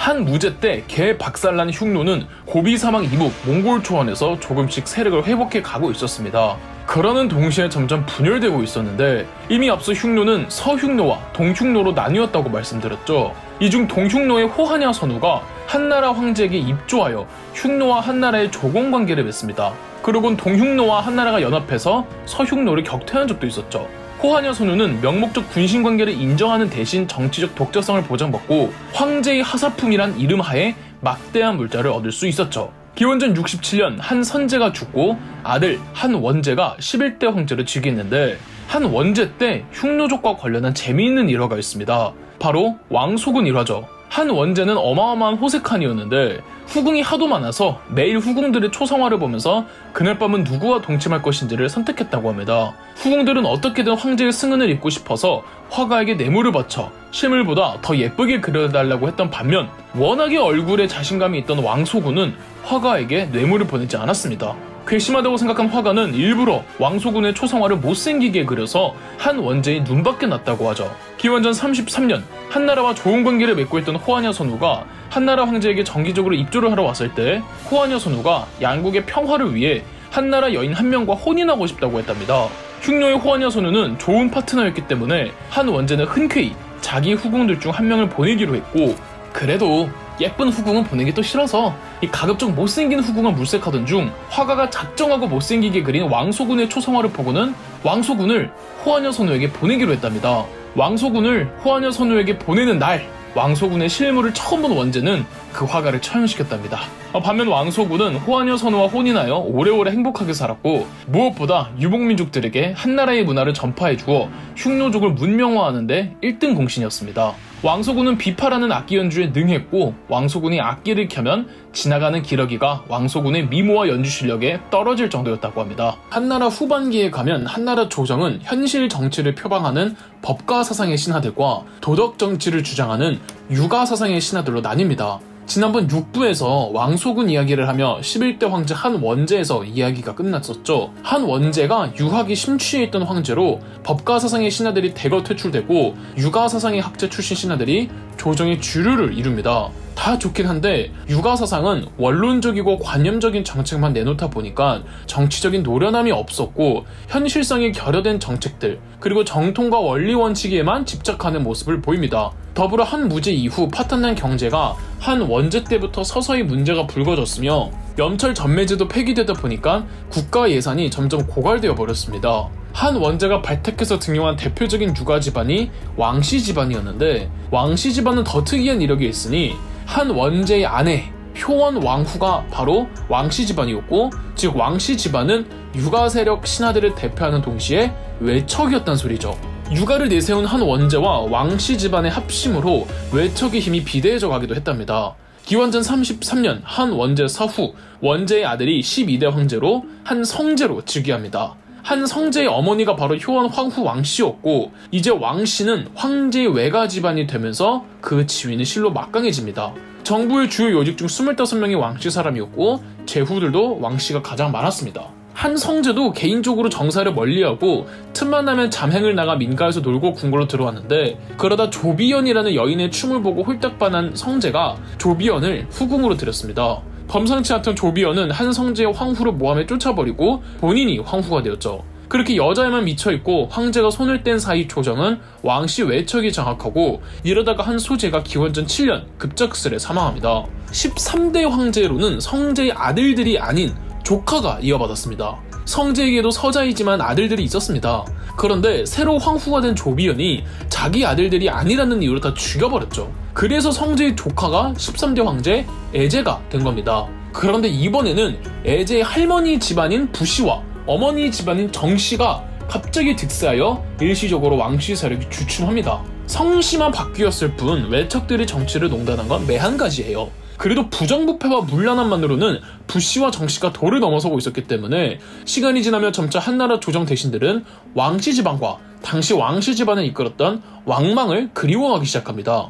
한 무제 때 개 박살난 흉노는 고비 사막 이북 몽골 초원에서 조금씩 세력을 회복해 가고 있었습니다. 그러는 동시에 점점 분열되고 있었는데 이미 앞서 흉노는 서흉노와 동흉노로 나뉘었다고 말씀드렸죠. 이 중 동흉노의 호하냐 선우가 한나라 황제에게 입조하여 흉노와 한나라의 조공 관계를 맺습니다. 그러곤 동흉노와 한나라가 연합해서 서흉노를 격퇴한 적도 있었죠. 호하녀 선우는 명목적 군신 관계를 인정하는 대신 정치적 독자성을 보장받고 황제의 하사품이란 이름 하에 막대한 물자를 얻을 수 있었죠. 기원전 67년 한 선제가 죽고 아들 한 원제가 11대 황제를 즉위했는데 한 원제 때 흉노족과 관련한 재미있는 일화가 있습니다. 바로 왕소근 일화죠. 한 원제는 어마어마한 호색한이었는데 후궁이 하도 많아서 매일 후궁들의 초성화를 보면서 그날 밤은 누구와 동침할 것인지를 선택했다고 합니다. 후궁들은 어떻게든 황제의 승은을 입고 싶어서 화가에게 뇌물을 바쳐 실물보다 더 예쁘게 그려달라고 했던 반면 워낙에 얼굴에 자신감이 있던 왕소군은 화가에게 뇌물을 보내지 않았습니다. 괘씸하다고 생각한 화가는 일부러 왕소군의 초성화를 못생기게 그려서 한 원제의 눈밖에 났다고 하죠. 기원전 33년 한나라와 좋은 관계를 맺고 있던 호하녀 선우가 한나라 황제에게 정기적으로 입조를 하러 왔을 때 호하녀 선우가 양국의 평화를 위해 한나라 여인 한 명과 혼인하고 싶다고 했답니다. 흉노의 호하녀 선우는 좋은 파트너였기 때문에 한 원제는 흔쾌히 자기 후궁들 중 한 명을 보내기로 했고 그래도 예쁜 후궁은 보내기 또 싫어서 이 가급적 못생긴 후궁을 물색하던 중 화가가 작정하고 못생기게 그린 왕소군의 초성화를 보고는 왕소군을 호하녀 선우에게 보내기로 했답니다. 왕소군을 호하녀 선우에게 보내는 날 왕소군의 실물을 처음 본 원제는 그 화가를 처형시켰답니다. 어, 반면 왕소군은 호하녀 선우와 혼인하여 오래오래 행복하게 살았고 무엇보다 유목민족들에게 한나라의 문화를 전파해 주어 흉노족을 문명화하는데 1등 공신이었습니다. 왕소군은 비파라는 악기 연주에 능했고 왕소군이 악기를 켜면 지나가는 기러기가 왕소군의 미모와 연주 실력에 떨어질 정도였다고 합니다. 한나라 후반기에 가면 한나라 조정은 현실 정치를 표방하는 법가 사상의 신하들과 도덕 정치를 주장하는 육아 사상의 신하들로 나뉩니다. 지난번 6부에서 왕소군 이야기를 하며 11대 황제 한 원제에서 이야기가 끝났었죠. 한 원제가 유학이 심취해 있던 황제로 법가 사상의 신하들이 대거 퇴출되고 육아 사상의 학제 출신 신하들이 조정의 주류를 이룹니다. 다 좋긴 한데 육아 사상은 원론적이고 관념적인 정책만 내놓다 보니까 정치적인 노련함이 없었고 현실성이 결여된 정책들 그리고 정통과 원리 원칙에만 집착하는 모습을 보입니다. 더불어 한 무제 이후 파탄난 경제가 한 원제 때부터 서서히 문제가 불거졌으며 염철 전매제도 폐기되다 보니까 국가 예산이 점점 고갈되어 버렸습니다. 한 원제가 발탁해서 등용한 대표적인 육아 집안이 왕씨 집안이었는데 왕씨 집안은 더 특이한 이력이 있으니 한 원제의 아내 효원 왕후가 바로 왕씨 집안이었고 즉 왕씨 집안은 육아 세력 신하들을 대표하는 동시에 외척이었단 소리죠. 육아를 내세운 한 원제와 왕씨 집안의 합심으로 외척의 힘이 비대해져 가기도 했답니다. 기원전 33년 한 원제 사후 원제의 아들이 12대 황제로 한 성제로 즉위합니다. 한 성제의 어머니가 바로 효원 황후 왕씨였고 이제 왕씨는 황제의 외가 집안이 되면서 그 지위는 실로 막강해집니다. 정부의 주요 요직 중 25명이 왕씨 사람이었고 제후들도 왕씨가 가장 많았습니다. 한 성제도 개인적으로 정사를 멀리하고 틈만 나면 잠행을 나가 민가에서 놀고 궁궐로 들어왔는데 그러다 조비연이라는 여인의 춤을 보고 홀딱 반한 성제가 조비연을 후궁으로 들였습니다. 범상치 않던 조비연은 한 성제의 황후를 모함에 쫓아버리고 본인이 황후가 되었죠. 그렇게 여자에만 미쳐있고 황제가 손을 뗀 사이 조정은 왕씨 외척이 장악하고 이러다가 한 소제가 기원전 7년 급작스레 사망합니다. 13대 황제로는 성제의 아들들이 아닌 조카가 이어받았습니다. 성제에게도 서자이지만 아들들이 있었습니다. 그런데 새로 황후가 된 조비연이 자기 아들들이 아니라는 이유로 다 죽여버렸죠. 그래서 성제의 조카가 13대 황제 에제가 된 겁니다. 그런데 이번에는 에제의 할머니 집안인 부씨와 어머니 집안인 정씨가 갑자기 득세하여 일시적으로 왕씨 세력이 주춤합니다. 성씨만 바뀌었을 뿐 외척들이 정치를 농단한 건 매한 가지예요. 그래도 부정부패와 문란함만으로는 부씨와 정씨가 도를 넘어서고 있었기 때문에 시간이 지나며 점차 한나라 조정 대신들은 왕씨 집안과 당시 왕씨 집안을 이끌었던 왕망을 그리워하기 시작합니다.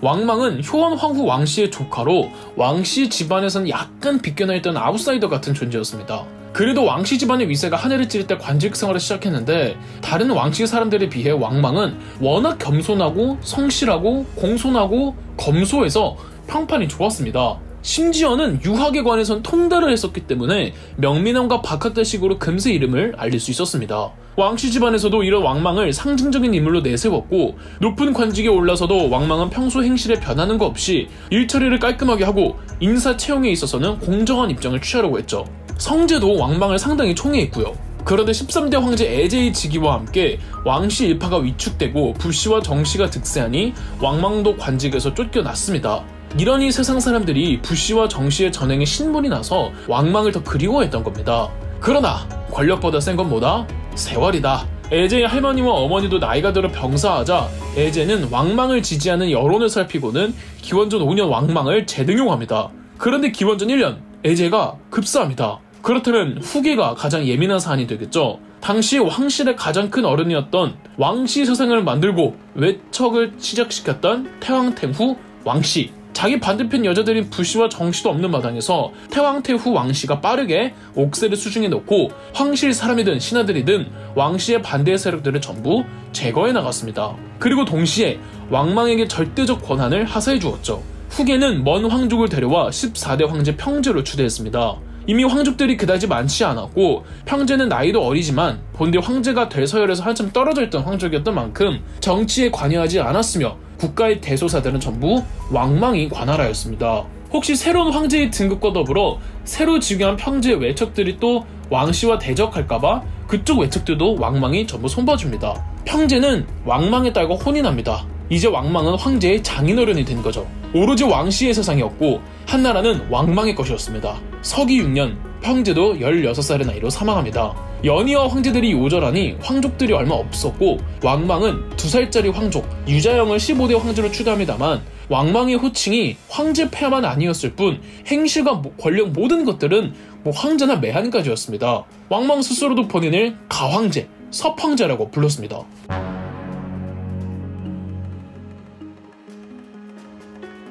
왕망은 효원 황후 왕씨의 조카로 왕씨 집안에선 약간 비껴나 있던 아웃사이더 같은 존재였습니다. 그래도 왕씨 집안의 위세가 하늘을 찌를 때 관직 생활을 시작했는데 다른 왕씨 사람들에 비해 왕망은 워낙 겸손하고 성실하고 공손하고 검소해서 평판이 좋았습니다. 심지어는 유학에 관해선 통달을 했었기 때문에 명민왕과 박학대식으로 금세 이름을 알릴 수 있었습니다. 왕씨 집안에서도 이런 왕망을 상징적인 인물로 내세웠고 높은 관직에 올라서도 왕망은 평소 행실에 변하는 거 없이 일 처리를 깔끔하게 하고 인사 채용에 있어서는 공정한 입장을 취하려고 했죠. 성제도 왕망을 상당히 총애했고요. 그런데 13대 황제 에제의 즉위와 함께 왕씨 일파가 위축되고 부씨와 정씨가 득세하니 왕망도 관직에서 쫓겨났습니다. 이러니 세상 사람들이 부씨와 정씨의 전행에 신분이 나서 왕망을 더 그리워했던 겁니다. 그러나 권력보다 센 건 뭐다? 세월이다. 에제의 할머니와 어머니도 나이가 들어 병사하자 에제는 왕망을 지지하는 여론을 살피고는 기원전 5년 왕망을 재등용합니다. 그런데 기원전 1년 에제가 급사합니다. 그렇다면 후계가 가장 예민한 사안이 되겠죠. 당시 왕실의 가장 큰 어른이었던 왕씨 세상을 만들고 외척을 시작시켰던 태왕태후 왕씨. 자기 반대편 여자들인 부씨와 정씨도 없는 마당에서 태왕태후 왕씨가 빠르게 옥새를 수중에 넣고 황실 사람이든 신하들이든 왕씨의 반대 세력들을 전부 제거해 나갔습니다. 그리고 동시에 왕망에게 절대적 권한을 하사해 주었죠. 후계는 먼 황족을 데려와 14대 황제 평제로 추대했습니다. 이미 황족들이 그다지 많지 않았고 평제는 나이도 어리지만 본디 황제가 될 서열에서 한참 떨어져 있던 황족이었던 만큼 정치에 관여하지 않았으며 국가의 대소사들은 전부 왕망이 관할하였습니다. 혹시 새로운 황제의 등급과 더불어 새로 즉위한 평제 외척들이 또 왕씨와 대적할까봐 그쪽 외척들도 왕망이 전부 손봐줍니다. 평제는 왕망의 딸과 혼인합니다. 이제 왕망은 황제의 장인어른이 된 거죠. 오로지 왕씨의 세상이었고 한나라는 왕망의 것이었습니다. 서기 6년 평제도 16살의 나이로 사망합니다. 연이어 황제들이 요절하니 황족들이 얼마 없었고 왕망은 2살짜리 황족 유자영을 15대 황제로 추대합니다만 왕망의 호칭이 황제 폐하만 아니었을 뿐 행실과 권력 모든 것들은 뭐 황제나 매한까지였습니다. 왕망 스스로도 본인을 가황제, 섭황제라고 불렀습니다.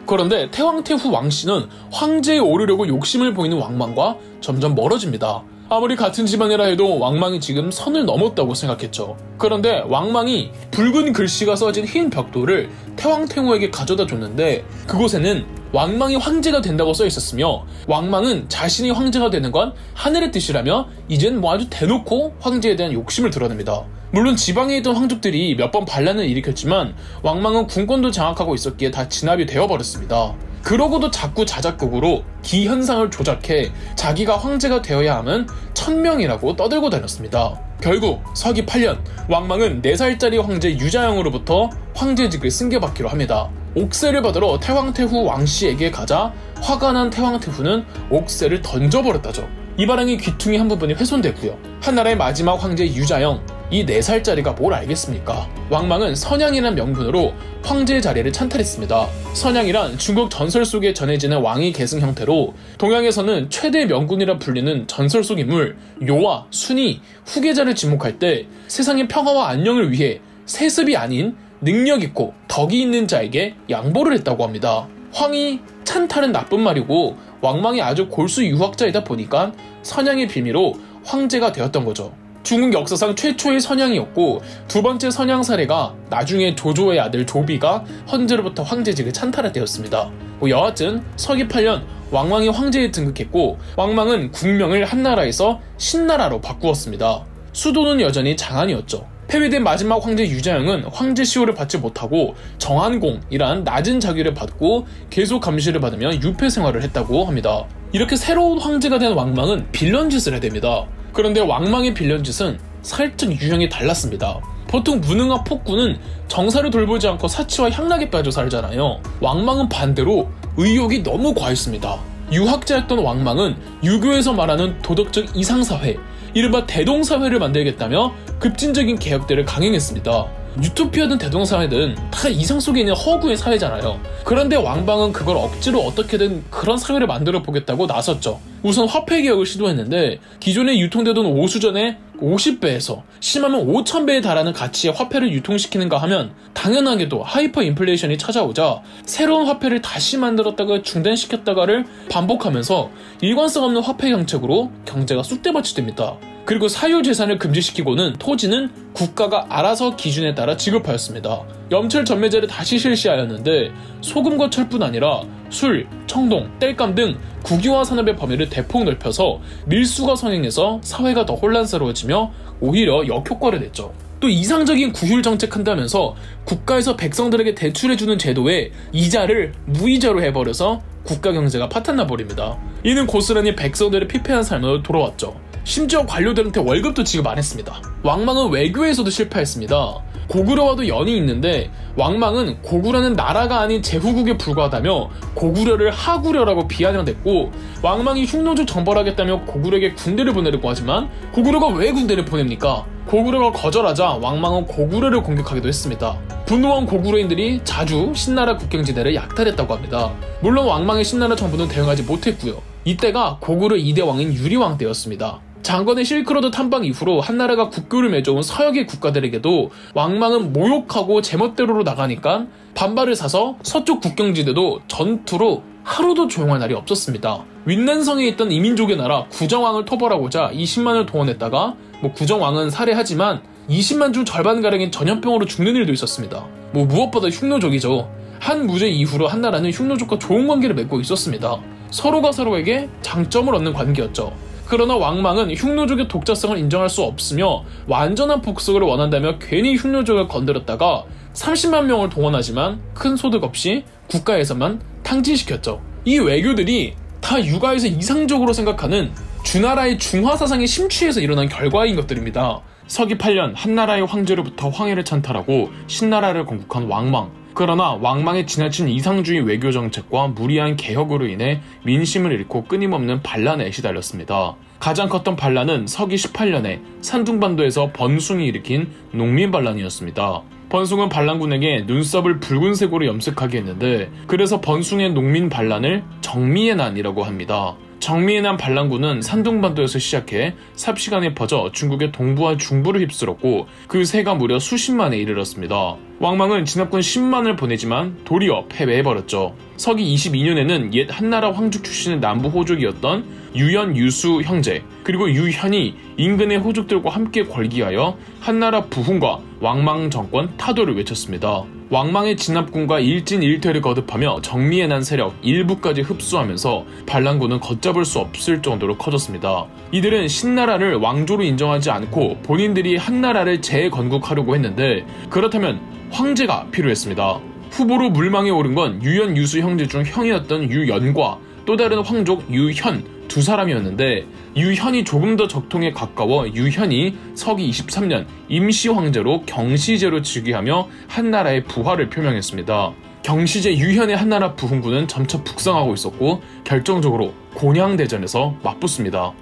그런데 태왕 태후 왕씨는 황제에 오르려고 욕심을 보이는 왕망과 점점 멀어집니다. 아무리 같은 집안이라 해도 왕망이 지금 선을 넘었다고 생각했죠. 그런데 왕망이 붉은 글씨가 써진 흰 벽돌을 태왕태후에게 가져다 줬는데 그곳에는 왕망이 황제가 된다고 써 있었으며 왕망은 자신이 황제가 되는 건 하늘의 뜻이라며 이젠 뭐 아주 대놓고 황제에 대한 욕심을 드러냅니다. 물론 지방에 있던 황족들이 몇 번 반란을 일으켰지만 왕망은 군권도 장악하고 있었기에 다 진압이 되어버렸습니다. 그러고도 자꾸 자작극으로 기현상을 조작해 자기가 황제가 되어야 하면 천명이라고 떠들고 다녔습니다. 결국 서기 8년 왕망은 4살짜리 황제 유자영으로부터 황제직을 승계받기로 합니다. 옥새를 받으러 태왕태후 왕씨에게 가자 화가 난 태왕태후는 옥새를 던져버렸다죠. 이 반응이 귀퉁이 한 부분이 훼손됐고요. 한나라의 마지막 황제 유자영 이 4살짜리가 뭘 알겠습니까? 왕망은 선양이란 명분으로 황제의 자리를 찬탈했습니다. 선양이란 중국 전설 속에 전해지는 왕위 계승 형태로 동양에서는 최대 명군이라 불리는 전설 속 인물 요와 순이 후계자를 지목할 때 세상의 평화와 안녕을 위해 세습이 아닌 능력 있고 덕이 있는 자에게 양보를 했다고 합니다. 황이 찬탈은 나쁜 말이고 왕망이 아주 골수 유학자이다 보니까 선양의 빌미로 황제가 되었던 거죠. 중국 역사상 최초의 선양이었고 두 번째 선양 사례가 나중에 조조의 아들 조비가 헌제로부터 황제직을 찬탈할 때였습니다. 뭐 여하튼 서기 8년 왕망이 황제에 등극했고 왕망은 국명을 한나라에서 신나라로 바꾸었습니다. 수도는 여전히 장안이었죠. 폐위된 마지막 황제 유자영은 황제 시호를 받지 못하고 정한공이란 낮은 자기를 받고 계속 감시를 받으며 유폐 생활을 했다고 합니다. 이렇게 새로운 황제가 된 왕망은 빌런 짓을 해야 됩니다. 그런데 왕망의 빌런 짓은 살짝 유형이 달랐습니다. 보통 무능한 폭군은 정사를 돌보지 않고 사치와 향락에 빠져 살잖아요. 왕망은 반대로 의욕이 너무 과했습니다. 유학자였던 왕망은 유교에서 말하는 도덕적 이상사회, 이른바 대동사회를 만들겠다며 급진적인 개혁들을 강행했습니다. 유토피아든 대동사회든 다 이상 속에 있는 허구의 사회잖아요. 그런데 왕방은 그걸 억지로 어떻게든 그런 사회를 만들어 보겠다고 나섰죠. 우선 화폐 개혁을 시도했는데 기존에 유통되던 오수전의 50배에서 심하면 5,000배에 달하는 가치의 화폐를 유통시키는가 하면 당연하게도 하이퍼인플레이션이 찾아오자 새로운 화폐를 다시 만들었다가 중단시켰다가를 반복하면서 일관성 없는 화폐 정책으로 경제가 쑥대밭이 됩니다. 그리고 사유재산을 금지시키고는 토지는 국가가 알아서 기준에 따라 지급하였습니다. 염철 전매제를 다시 실시하였는데 소금과 철뿐 아니라 술, 청동, 땔감 등 국유화 산업의 범위를 대폭 넓혀서 밀수가 성행해서 사회가 더 혼란스러워지며 오히려 역효과를 냈죠. 또 이상적인 구휼 정책 한다면서 국가에서 백성들에게 대출해주는 제도에 이자를 무이자로 해버려서 국가 경제가 파탄나 버립니다. 이는 고스란히 백성들의 피폐한 삶으로 돌아왔죠. 심지어 관료들한테 월급도 지급 안 했습니다. 왕망은 외교에서도 실패했습니다. 고구려와도 연이 있는데 왕망은 고구려는 나라가 아닌 제후국에 불과하다며 고구려를 하구려라고 비아냥댔고 왕망이 흉노를 정벌하겠다며 고구려에게 군대를 보내려고 하지만 고구려가 왜 군대를 보냅니까? 고구려가 거절하자 왕망은 고구려를 공격하기도 했습니다. 분노한 고구려인들이 자주 신나라 국경지대를 약탈했다고 합니다. 물론 왕망의 신나라 정부는 대응하지 못했고요. 이때가 고구려 2대 왕인 유리왕 때였습니다. 장건의 실크로드 탐방 이후로 한나라가 국교를 맺어온 서역의 국가들에게도 왕망은 모욕하고 제멋대로로 나가니까 반발을 사서 서쪽 국경지대도 전투로 하루도 조용할 날이 없었습니다. 윈난성에 있던 이민족의 나라 구정왕을 토벌하고자 20만을 동원했다가 뭐 구정왕은 살해하지만 20만 중 절반가량이 전염병으로 죽는 일도 있었습니다. 뭐 무엇보다 흉노족이죠. 한 무제 이후로 한나라는 흉노족과 좋은 관계를 맺고 있었습니다. 서로가 서로에게 장점을 얻는 관계였죠. 그러나 왕망은 흉노족의 독자성을 인정할 수 없으며 완전한 복속을 원한다며 괜히 흉노족을 건드렸다가 30만 명을 동원하지만 큰 소득 없이 국가에서만 탕진시켰죠. 이 외교들이 다 육아에서 이상적으로 생각하는 주나라의 중화 사상에 심취해서 일어난 결과인 것들입니다. 서기 8년 한나라의 황제로부터 황해를 찬탈하고 신나라를 건국한 왕망. 그러나 왕망의 지나친 이상주의 외교 정책과 무리한 개혁으로 인해 민심을 잃고 끊임없는 반란에 시달렸습니다. 가장 컸던 반란은 서기 18년에 산둥반도에서 번숭이 일으킨 농민 반란이었습니다. 번숭은 반란군에게 눈썹을 붉은색으로 염색하게 했는데 그래서 번숭의 농민 반란을 정미의 난이라고 합니다. 정미의 난 반란군은 산둥반도에서 시작해 삽시간에 퍼져 중국의 동부와 중부를 휩쓸었고 그 세가 무려 수십만에 이르렀습니다. 왕망은 진압군 10만을 보내지만 도리어 패배해버렸죠. 서기 22년에는 옛 한나라 황족 출신의 남부 호족이었던 유연 유수 형제 그리고 유현이 인근의 호족들과 함께 걸기하여 한나라 부흥과 왕망 정권 타도를 외쳤습니다. 왕망의 진압군과 일진 일퇴를 거듭하며 정미에 난 세력 일부까지 흡수하면서 반란군은 걷잡을 수 없을 정도로 커졌습니다. 이들은 신나라를 왕조로 인정하지 않고 본인들이 한나라를 재건국하려고 했는데 그렇다면 황제가 필요했습니다. 후보로 물망에 오른 건 유연 유수 형제 중 형이었던 유연과 또 다른 황족 유현 두 사람이었는데 유현이 조금 더 적통에 가까워 유현이 서기 23년 임시 황제로 경시제로 즉위하며 한나라의 부활을 표명했습니다. 경시제 유현의 한나라 부흥군은 점차 북상하고 있었고 결정적으로 곤양대전에서 맞붙습니다.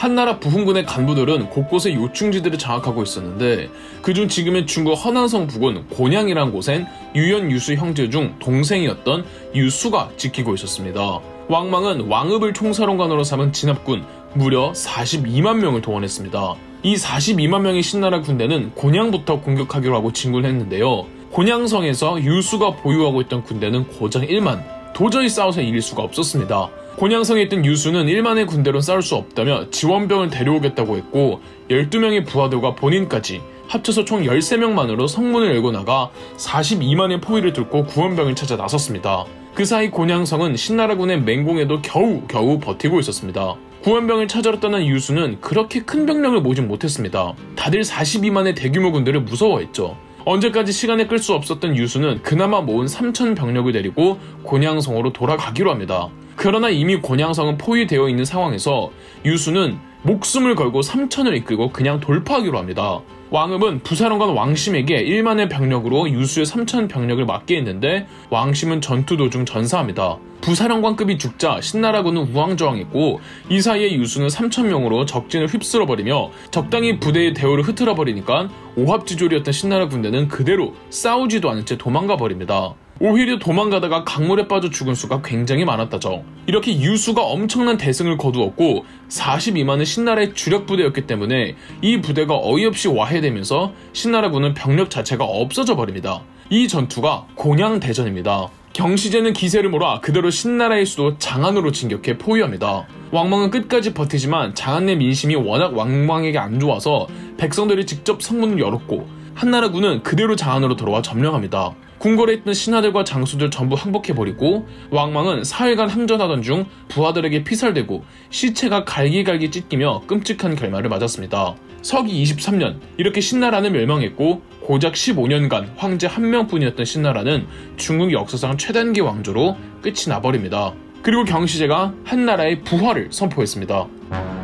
한나라 부흥군의 간부들은 곳곳에 요충지들을 장악하고 있었는데 그중 지금의 중국 허난성 부근 곤양이란 곳엔 유연 유수 형제 중 동생이었던 유수가 지키고 있었습니다. 왕망은 왕읍을 총사령관으로 삼은 진압군 무려 42만 명을 동원했습니다. 이 42만 명의 신나라 군대는 곤양부터 공격하기로 하고 진군을 했는데요. 곤양성에서 유수가 보유하고 있던 군대는 고작 1만, 도저히 싸워서 이길 수가 없었습니다. 곤양성에 있던 유수는 1만의 군대로 싸울 수 없다며 지원병을 데려오겠다고 했고 12명의 부하들과 본인까지 합쳐서 총 13명만으로 성문을 열고 나가 42만의 포위를 뚫고 구원병을 찾아 나섰습니다. 그 사이 곤양성은 신나라군의 맹공에도 겨우 겨우 버티고 있었습니다. 구원병을 찾으러 떠난 유수는 그렇게 큰 병력을 모진 못했습니다. 다들 42만의 대규모 군대를 무서워했죠. 언제까지 시간을 끌 수 없었던 유수는 그나마 모은 3천 병력을 데리고 곤양성으로 돌아가기로 합니다. 그러나 이미 곤양성은 포위되어 있는 상황에서 유수는 목숨을 걸고 3천을 이끌고 그냥 돌파하기로 합니다. 왕음은 부사령관 왕심에게 1만의 병력으로 유수의 3천 병력을 맡게 했는데 왕심은 전투 도중 전사합니다. 부사령관급이 죽자 신나라군은 우왕좌왕했고 이 사이에 유수는 3천명으로 적진을 휩쓸어버리며 적당히 부대의 대우를 흐트러버리니까 오합지졸이었던 신나라 군대는 그대로 싸우지도 않은 채 도망가 버립니다. 오히려 도망가다가 강물에 빠져 죽은 수가 굉장히 많았다죠. 이렇게 유수가 엄청난 대승을 거두었고 42만은 신나라의 주력 부대였기 때문에 이 부대가 어이없이 와해되면서 신나라군은 병력 자체가 없어져 버립니다. 이 전투가 곤양대전입니다. 경시제는 기세를 몰아 그대로 신나라의 수도 장안으로 진격해 포위합니다. 왕망은 끝까지 버티지만 장안 내 민심이 워낙 왕망에게 안 좋아서 백성들이 직접 성문을 열었고 한나라군은 그대로 장안으로 들어와 점령합니다. 궁궐에 있던 신하들과 장수들 전부 항복해버리고 왕망은 사흘간 항전하던 중 부하들에게 피살되고 시체가 갈기갈기 찢기며 끔찍한 결말을 맞았습니다. 서기 23년 이렇게 신나라는 멸망했고 고작 15년간 황제 한 명뿐이었던 신나라는 중국 역사상 최단기 왕조로 끝이 나버립니다. 그리고 경시제가 한나라의 부활을 선포했습니다.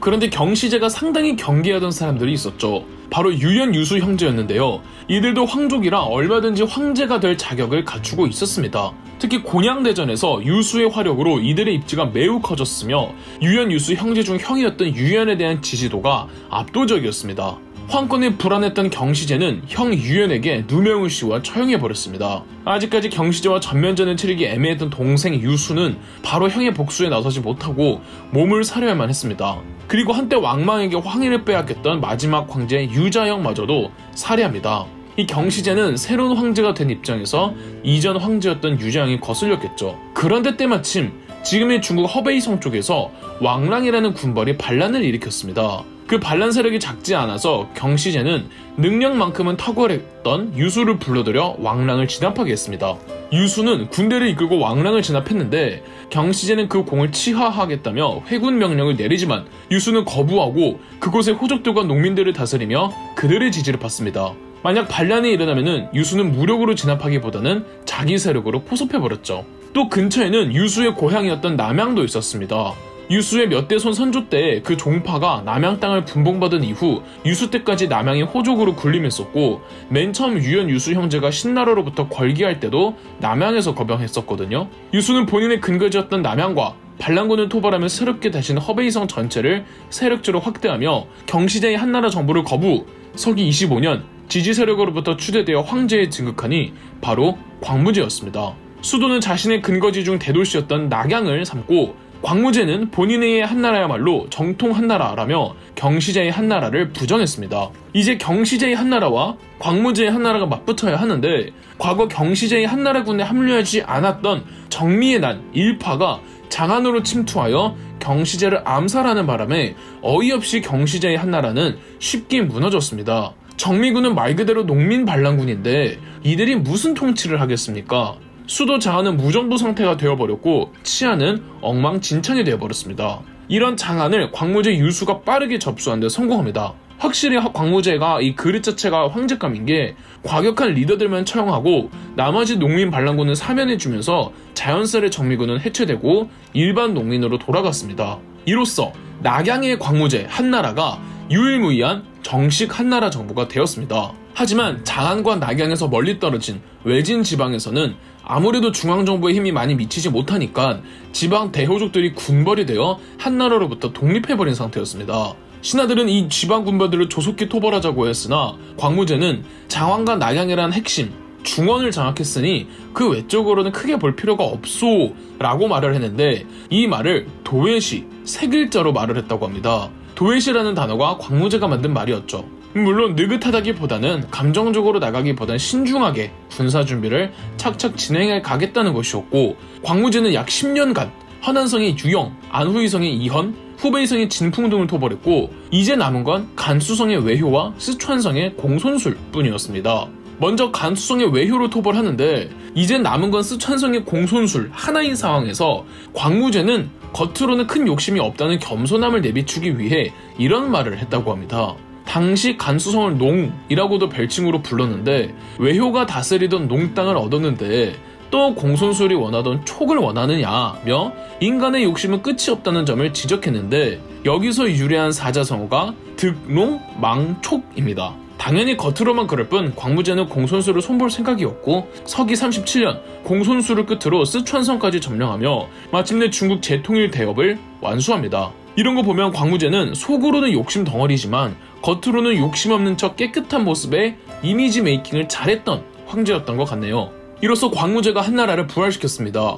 그런데 경시제가 상당히 경계하던 사람들이 있었죠. 바로 유연 유수 형제였는데요. 이들도 황족이라 얼마든지 황제가 될 자격을 갖추고 있었습니다. 특히 곤양대전에서 유수의 화력으로 이들의 입지가 매우 커졌으며 유연 유수 형제 중 형이었던 유연에 대한 지지도가 압도적이었습니다. 황권에 불안했던 경시제는 형 유연에게 누명을 씌워 처형해버렸습니다. 아직까지 경시제와 전면전을 치르기 애매했던 동생 유수는 바로 형의 복수에 나서지 못하고 몸을 사려야만 했습니다. 그리고 한때 왕망에게 황해를 빼앗겼던 마지막 황제 유자형마저도 살해합니다. 이 경시제는 새로운 황제가 된 입장에서 이전 황제였던 유자형이 거슬렸겠죠. 그런데 때마침 지금의 중국 허베이성 쪽에서 왕랑이라는 군벌이 반란을 일으켰습니다. 그 반란 세력이 작지 않아서 경시제는 능력만큼은 탁월했던 유수를 불러들여 왕랑을 진압하게 했습니다. 유수는 군대를 이끌고 왕랑을 진압했는데 경시제는 그 공을 치하하겠다며 회군 명령을 내리지만 유수는 거부하고 그곳의 호족들과 농민들을 다스리며 그들의 지지를 받습니다. 만약 반란이 일어나면 유수는 무력으로 진압하기보다는 자기 세력으로 포섭해버렸죠. 또 근처에는 유수의 고향이었던 남양도 있었습니다. 유수의 몇 대손 선조 때 그 종파가 남양 땅을 분봉받은 이후 유수 때까지 남양이 호족으로 군림했었고 맨 처음 유연 유수 형제가 신나라로부터 걸기할 때도 남양에서 거병했었거든요. 유수는 본인의 근거지였던 남양과 반란군을 토벌하며 새롭게 다신 허베이성 전체를 세력적으로 확대하며 경시대의 한나라 정부를 거부 서기 25년 지지 세력으로부터 추대되어 황제에 진극하니 바로 광무제였습니다. 수도는 자신의 근거지 중 대도시였던 낙양을 삼고 광무제는 본인의 한나라야말로 정통 한나라라며 경시제의 한나라를 부정했습니다. 이제 경시제의 한나라와 광무제의 한나라가 맞붙어야 하는데 과거 경시제의 한나라군에 합류하지 않았던 정미의 난 일파가 장안으로 침투하여 경시제를 암살하는 바람에 어이없이 경시제의 한나라는 쉽게 무너졌습니다. 정미군은 말 그대로 농민 반란군인데 이들이 무슨 통치를 하겠습니까? 수도 장안은 무정부 상태가 되어버렸고 치안은 엉망진창이 되어버렸습니다. 이런 장안을 광무제 유수가 빠르게 접수하는데 성공합니다. 확실히 광무제가 이 그릇 자체가 황제감인 게 과격한 리더들만 처형하고 나머지 농민 반란군은 사면해주면서 자연스레 정미군은 해체되고 일반 농민으로 돌아갔습니다. 이로써 낙양의 광무제 한나라가 유일무이한 정식 한나라 정부가 되었습니다. 하지만 장안과 낙양에서 멀리 떨어진 외진 지방에서는 아무래도 중앙정부의 힘이 많이 미치지 못하니까 지방 대호족들이 군벌이 되어 한나라로부터 독립해버린 상태였습니다. 신하들은 이 지방 군벌들을 조속히 토벌하자고 했으나 광무제는 장왕과 낙양이라는 핵심 중원을 장악했으니 그 외적으로는 크게 볼 필요가 없소 라고 말을 했는데 이 말을 도외시 세 글자로 말을 했다고 합니다. 도외시라는 단어가 광무제가 만든 말이었죠. 물론 느긋하다기보다는 감정적으로 나가기보단 신중하게 군사 준비를 착착 진행해 가겠다는 것이었고 광무제는 약 10년간 허난성의 유영, 안후이성의 이헌, 후베이성의 진풍 등을 토벌했고 이제 남은 건 간수성의 외효와 스촨성의 공손술 뿐이었습니다. 먼저 간수성의 외효를 토벌하는데 이제 남은 건 스촨성의 공손술 하나인 상황에서 광무제는 겉으로는 큰 욕심이 없다는 겸손함을 내비추기 위해 이런 말을 했다고 합니다. 당시 간수성을 농이라고도 별칭으로 불렀는데 외효가 다스리던 농 땅을 얻었는데 또 공손술이 원하던 촉을 원하느냐며 인간의 욕심은 끝이 없다는 점을 지적했는데 여기서 유래한 사자성어가 득농 망촉입니다. 당연히 겉으로만 그럴 뿐 광무제는 공손수를 손볼 생각이었고 서기 37년 공손수를 끝으로 스촨성까지 점령하며 마침내 중국 재통일 대업을 완수합니다. 이런 거 보면 광무제는 속으로는 욕심 덩어리지만 겉으로는 욕심 없는 척 깨끗한 모습의 이미지 메이킹을 잘했던 황제였던 것 같네요. 이로써 광무제가 한나라를 부활시켰습니다.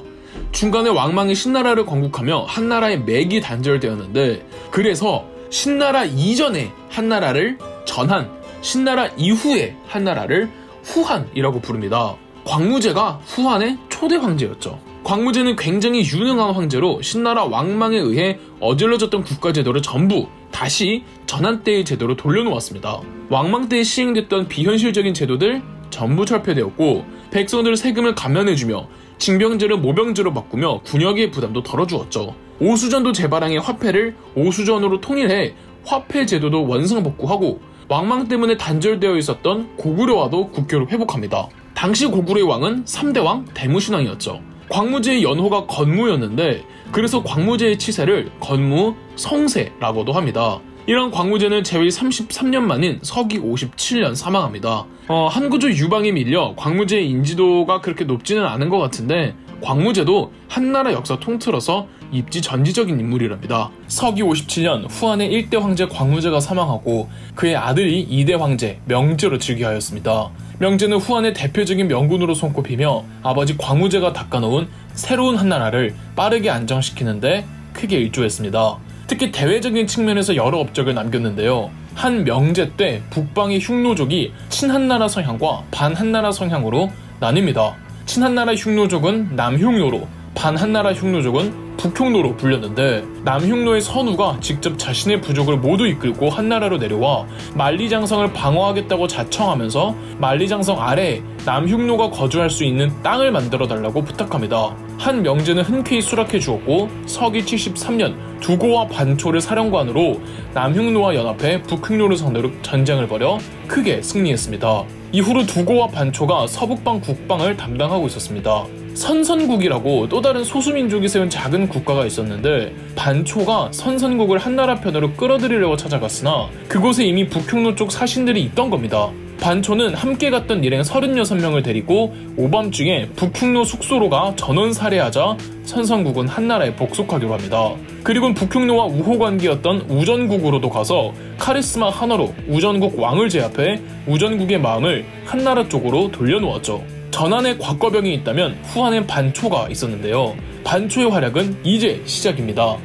중간에 왕망이 신나라를 건국하며 한나라의 맥이 단절되었는데 그래서 신나라 이전에 한나라를 전한 신나라 이후에 한나라를 후한이라고 부릅니다. 광무제가 후한의 초대 황제였죠. 광무제는 굉장히 유능한 황제로 신나라 왕망에 의해 어질러졌던 국가제도를 전부 다시 전한 때의 제도로 돌려놓았습니다. 왕망 때 시행됐던 비현실적인 제도들 전부 철폐되었고 백성들 세금을 감면해주며 징병제를 모병제로 바꾸며 군역의 부담도 덜어주었죠. 오수전도 재발항의 화폐를 오수전으로 통일해 화폐 제도도 원상복구하고 왕망 때문에 단절되어 있었던 고구려와도 국교를 회복합니다. 당시 고구려의 왕은 3대 왕 대무신왕이었죠. 광무제의 연호가 건무였는데 그래서 광무제의 치세를 건무 성세라고도 합니다. 이런 광무제는 재위 33년 만인 서기 57년 사망합니다. 어, 한구조 유방에 밀려 광무제의 인지도가 그렇게 높지는 않은 것 같은데 광무제도 한나라 역사 통틀어서 입지 전지적인 인물이랍니다. 서기 57년 후한의 1대 황제 광무제가 사망하고 그의 아들이 2대 황제 명제로 즉위하였습니다. 명제는 후한의 대표적인 명군으로 손꼽히며 아버지 광무제가 닦아놓은 새로운 한나라를 빠르게 안정시키는데 크게 일조했습니다. 특히 대외적인 측면에서 여러 업적을 남겼는데요. 한 명제 때 북방의 흉노족이 친한나라 성향과 반한나라 성향으로 나뉩니다. 친한나라 흉노족은 남흉노로, 반한나라 흉노족은 북흉노로 불렸는데 남흉노의 선우가 직접 자신의 부족을 모두 이끌고 한나라로 내려와 만리장성을 방어하겠다고 자청하면서 만리장성 아래에 남흉노가 거주할 수 있는 땅을 만들어 달라고 부탁합니다. 한 명제는 흔쾌히 수락해 주었고 서기 73년 두고와 반초를 사령관으로 남흉노와 연합해 북흉노를 상대로 전쟁을 벌여 크게 승리했습니다. 이후로 두고와 반초가 서북방 국방을 담당하고 있었습니다. 선선국이라고 또 다른 소수민족이 세운 작은 국가가 있었는데 반초가 선선국을 한나라 편으로 끌어들이려고 찾아갔으나 그곳에 이미 북흉노 쪽 사신들이 있던 겁니다. 반초는 함께 갔던 일행 36명을 데리고 오밤중에 북흉노 숙소로 가 전원 살해하자 선선국은 한나라에 복속하기로 합니다. 그리고 북흉노와 우호 관계였던 우전국으로도 가서 카리스마 하나로 우전국 왕을 제압해 우전국의 마음을 한나라 쪽으로 돌려놓았죠. 전안에 곽거병이 있다면 후안엔 반초가 있었는데요. 반초의 활약은 이제 시작입니다.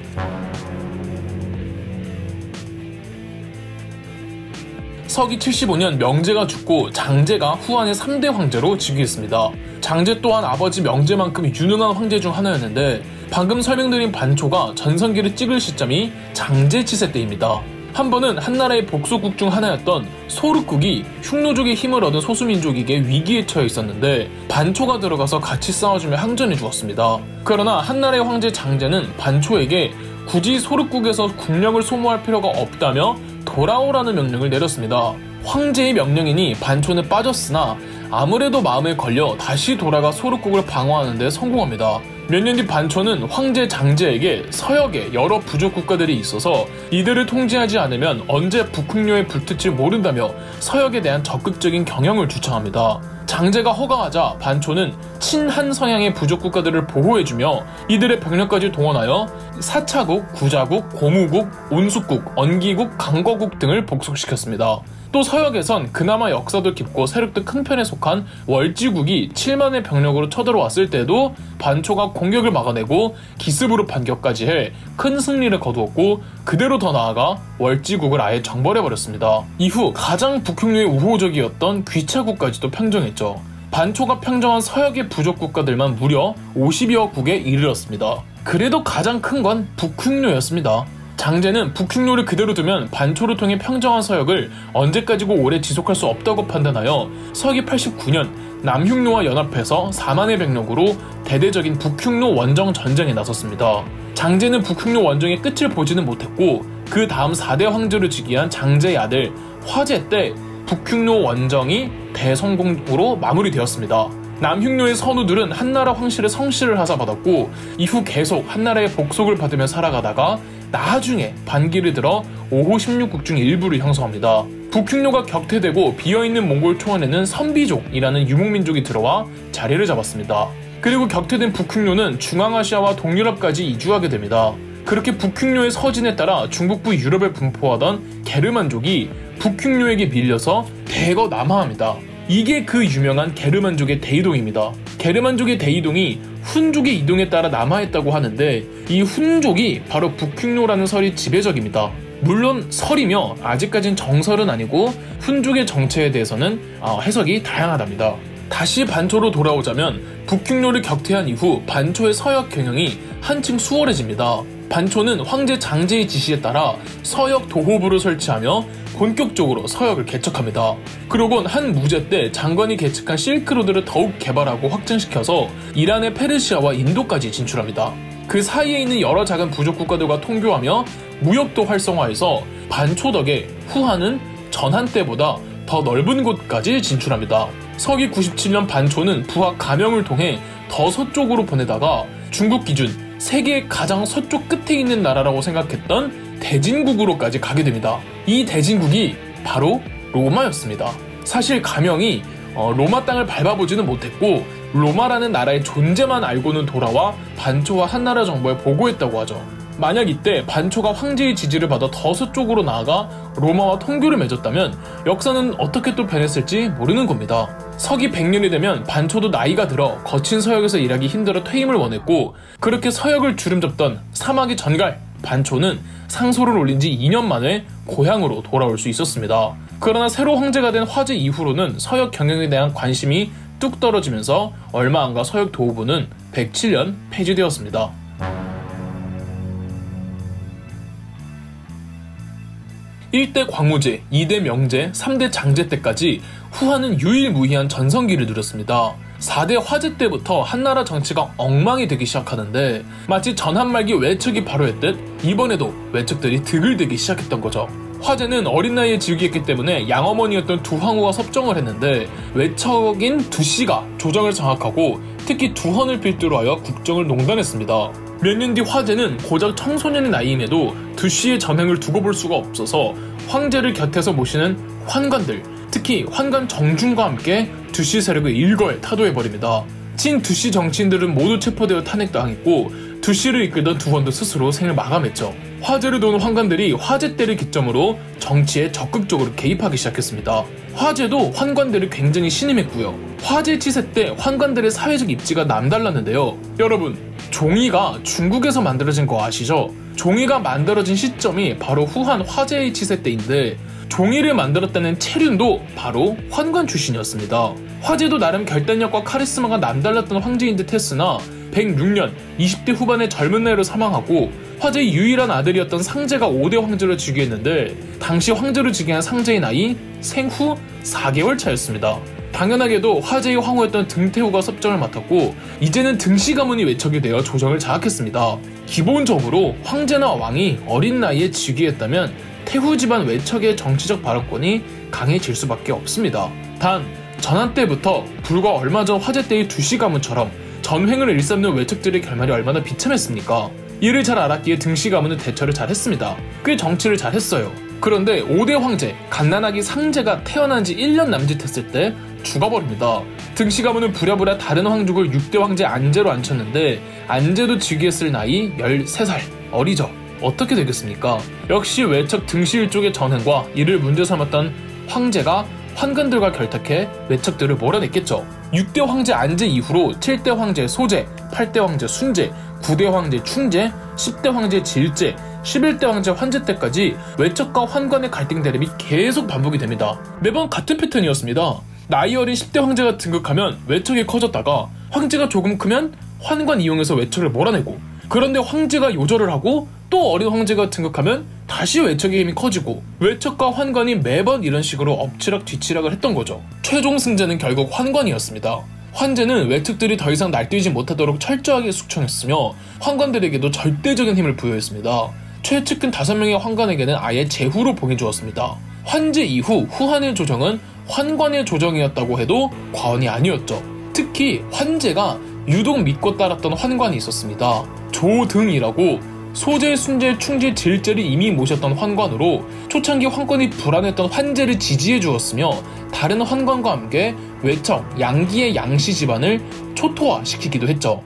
서기 75년 명제가 죽고 장제가 후안의 3대 황제로 즉위했습니다. 장제 또한 아버지 명제만큼 유능한 황제 중 하나였는데 방금 설명드린 반초가 전성기를 찍을 시점이 장제 치세 때입니다. 한 번은 한나라의 복소국 중 하나였던 소르국이 흉노족의 힘을 얻은 소수민족에게 위기에 처해 있었는데 반초가 들어가서 같이 싸워주며 항전해 주었습니다. 그러나 한나라의 황제 장제는 반초에게 굳이 소르국에서 국력을 소모할 필요가 없다며 돌아오라는 명령을 내렸습니다. 황제의 명령이니 반초는 빠졌으나 아무래도 마음에 걸려 다시 돌아가 소르국을 방어하는 데 성공합니다. 몇 년 뒤 반초는 황제 장제에게 서역에 여러 부족 국가들이 있어서 이들을 통제하지 않으면 언제 북흥료에 불틀지 모른다며 서역에 대한 적극적인 경영을 주창합니다. 장제가 허가하자 반초는 친한 성향의 부족 국가들을 보호해주며 이들의 병력까지 동원하여 사차국, 구자국, 고무국, 온숙국, 언기국, 강거국 등을 복속시켰습니다. 또 서역에선 그나마 역사도 깊고 세력도 큰 편에 속한 월지국이 7만의 병력으로 쳐들어왔을 때도 반초가 공격을 막아내고 기습으로 반격까지 해 큰 승리를 거두었고 그대로 더 나아가 월지국을 아예 정벌해버렸습니다. 이후 가장 북흉류의 우호적이었던 귀차국까지도 평정했죠. 반초가 평정한 서역의 부족 국가들만 무려 50여 국에 이르렀습니다. 그래도 가장 큰 건 북흉류였습니다. 장제는 북흉로를 그대로 두면 반초를 통해 평정한 서역을 언제까지고 오래 지속할 수 없다고 판단하여 서기 89년 남흉노와 연합해서 4만의 병력으로 대대적인 북흉노 원정 전쟁에 나섰습니다. 장제는 북흉노 원정의 끝을 보지는 못했고 그 다음 4대 황제를 즉위한 장제의 아들 화제 때 북흉노 원정이 대성공으로 마무리되었습니다. 남흉노의 선우들은 한나라 황실의 성실을 하사받았고 이후 계속 한나라의 복속을 받으며 살아가다가 나중에 반기를 들어 5호 16국 중 일부를 형성합니다. 북흉노가 격퇴되고 비어있는 몽골 초원에는 선비족이라는 유목민족이 들어와 자리를 잡았습니다. 그리고 격퇴된 북흉노는 중앙아시아와 동유럽까지 이주하게 됩니다. 그렇게 북흉노의 서진에 따라 중북부 유럽에 분포하던 게르만족이 북흉노에게 밀려서 대거 남하합니다. 이게 그 유명한 게르만족의 대이동입니다. 게르만족의 대이동이 훈족의 이동에 따라 남하했다고 하는데 이 훈족이 바로 북흉노라는 설이 지배적입니다. 물론 설이며 아직까진 정설은 아니고 훈족의 정체에 대해서는 어, 해석이 다양하답니다. 다시 반초로 돌아오자면 북흉노를 격퇴한 이후 반초의 서역 경영이 한층 수월해집니다. 반초는 황제 장제의 지시에 따라 서역 도호부를 설치하며 본격적으로 서역을 개척합니다. 그러곤 한 무제 때 장관이 개척한 실크로드를 더욱 개발하고 확장시켜서 이란의 페르시아와 인도까지 진출합니다. 그 사이에 있는 여러 작은 부족 국가들과 통교하며 무역도 활성화해서 반초 덕에 후한은 전한 때보다 더 넓은 곳까지 진출합니다. 서기 97년 반초는 부하 가명을 통해 더 서쪽으로 보내다가 중국 기준 세계 가장 서쪽 끝에 있는 나라라고 생각했던 대진국으로까지 가게 됩니다. 이 대진국이 바로 로마였습니다. 사실 가명이 어, 로마 땅을 밟아보지는 못했고 로마라는 나라의 존재만 알고는 돌아와 반초와 한나라 정부에 보고했다고 하죠. 만약 이때 반초가 황제의 지지를 받아 더 서쪽으로 나아가 로마와 통교를 맺었다면 역사는 어떻게 또 변했을지 모르는 겁니다. 서기 100년이 되면 반초도 나이가 들어 거친 서역에서 일하기 힘들어 퇴임을 원했고 그렇게 서역을 주름잡던 사막의 전갈 반초는 상소를 올린 지 2년 만에 고향으로 돌아올 수 있었습니다. 그러나 새로 황제가 된 화제 이후로는 서역 경영에 대한 관심이 뚝 떨어지면서 얼마 안가 서역 도우부는 107년 폐지되었습니다. (1대) 광무제, (2대) 명제, (3대) 장제 때까지 후한은 유일무이한 전성기를 누렸습니다. 4대 화제 때부터 한나라 정치가 엉망이 되기 시작하는데 마치 전한 말기 외척이 바로 했듯 이번에도 외척들이 득을 들기 시작했던 거죠. 화제는 어린 나이에 즉위했기 때문에 양어머니였던 두황후가 섭정을 했는데 외척인 두씨가 조정을 장악하고 특히 두헌을 필두로 하여 국정을 농단했습니다. 몇 년 뒤 화제는 고작 청소년의 나이임에도 두씨의 전횡을 두고 볼 수가 없어서 황제를 곁에서 모시는 환관들, 특히 환관 정준과 함께 두씨 세력을 일거에 타도해버립니다. 친 두씨 정치인들은 모두 체포되어 탄핵당했고 두씨를 이끌던 두헌도 스스로 생을 마감했죠. 화제를 도는 환관들이 화제 때를 기점으로 정치에 적극적으로 개입하기 시작했습니다. 화제도 환관들을 굉장히 신임했고요. 화제 치세 때 환관들의 사회적 입지가 남달랐는데요. 여러분, 종이가 중국에서 만들어진 거 아시죠? 종이가 만들어진 시점이 바로 후한 화제의 치세 때인데 종이를 만들었다는 체륜도 바로 환관 출신이었습니다. 화제도 나름 결단력과 카리스마가 남달랐던 황제인 듯 했으나 106년 20대 후반의 젊은 나이로 사망하고 화제의 유일한 아들이었던 상제가 5대 황제를 즉위했는데 당시 황제로 즉위한 상제의 나이 생후 4개월 차였습니다. 당연하게도 화제의 황후였던 등태후가 섭정을 맡았고 이제는 등씨 가문이 외척이 되어 조정을 장악했습니다. 기본적으로 황제나 왕이 어린 나이에 즉위했다면 태후 집안 외척의 정치적 발언권이 강해질 수밖에 없습니다. 단 전한 때부터 불과 얼마 전 화제 때의 두시 가문처럼 전횡을 일삼는 외척들의 결말이 얼마나 비참했습니까? 이를 잘 알았기에 등씨 가문은 대처를 잘했습니다. 꽤 정치를 잘했어요. 그런데 5대 황제, 갓난아기 상제가 태어난 지 1년 남짓했을 때 죽어버립니다. 등씨 가문은 부랴부랴 다른 황족을 6대 황제 안제로 앉혔는데 안제도 즉위했을 나이 13살, 어리죠. 어떻게 되겠습니까? 역시 외척 등실 쪽의 전횡과 이를 문제 삼았던 황제가 환관들과 결탁해 외척들을 몰아냈겠죠. 6대 황제 안제 이후로 7대 황제 소제, 8대 황제 순제, 9대 황제 충제, 10대 황제 질제, 11대 황제 환제 때까지 외척과 환관의 갈등 대립이 계속 반복이 됩니다. 매번 같은 패턴이었습니다. 나이 어린 10대 황제가 등극하면 외척이 커졌다가 황제가 조금 크면 환관 이용해서 외척을 몰아내고 그런데 황제가 요절을 하고 또 어린 황제가 등극하면 다시 외척의 힘이 커지고 외척과 환관이 매번 이런 식으로 엎치락 뒤치락을 했던 거죠. 최종 승자는 결국 환관이었습니다. 환제는 외척들이 더 이상 날뛰지 못하도록 철저하게 숙청했으며 환관들에게도 절대적인 힘을 부여했습니다. 최측근 5명의 환관에게는 아예 제후로 봉해주었습니다. 환제 이후 후한의 조정은 환관의 조정이었다고 해도 과언이 아니었죠. 특히 환제가 유독 믿고 따랐던 환관이 있었습니다. 조등이라고 소재, 순재, 충재, 질재를 이미 모셨던 환관으로 초창기 환관이 불안했던 환제를 지지해 주었으며 다른 환관과 함께 외척, 양기의 양씨 집안을 초토화시키기도 했죠.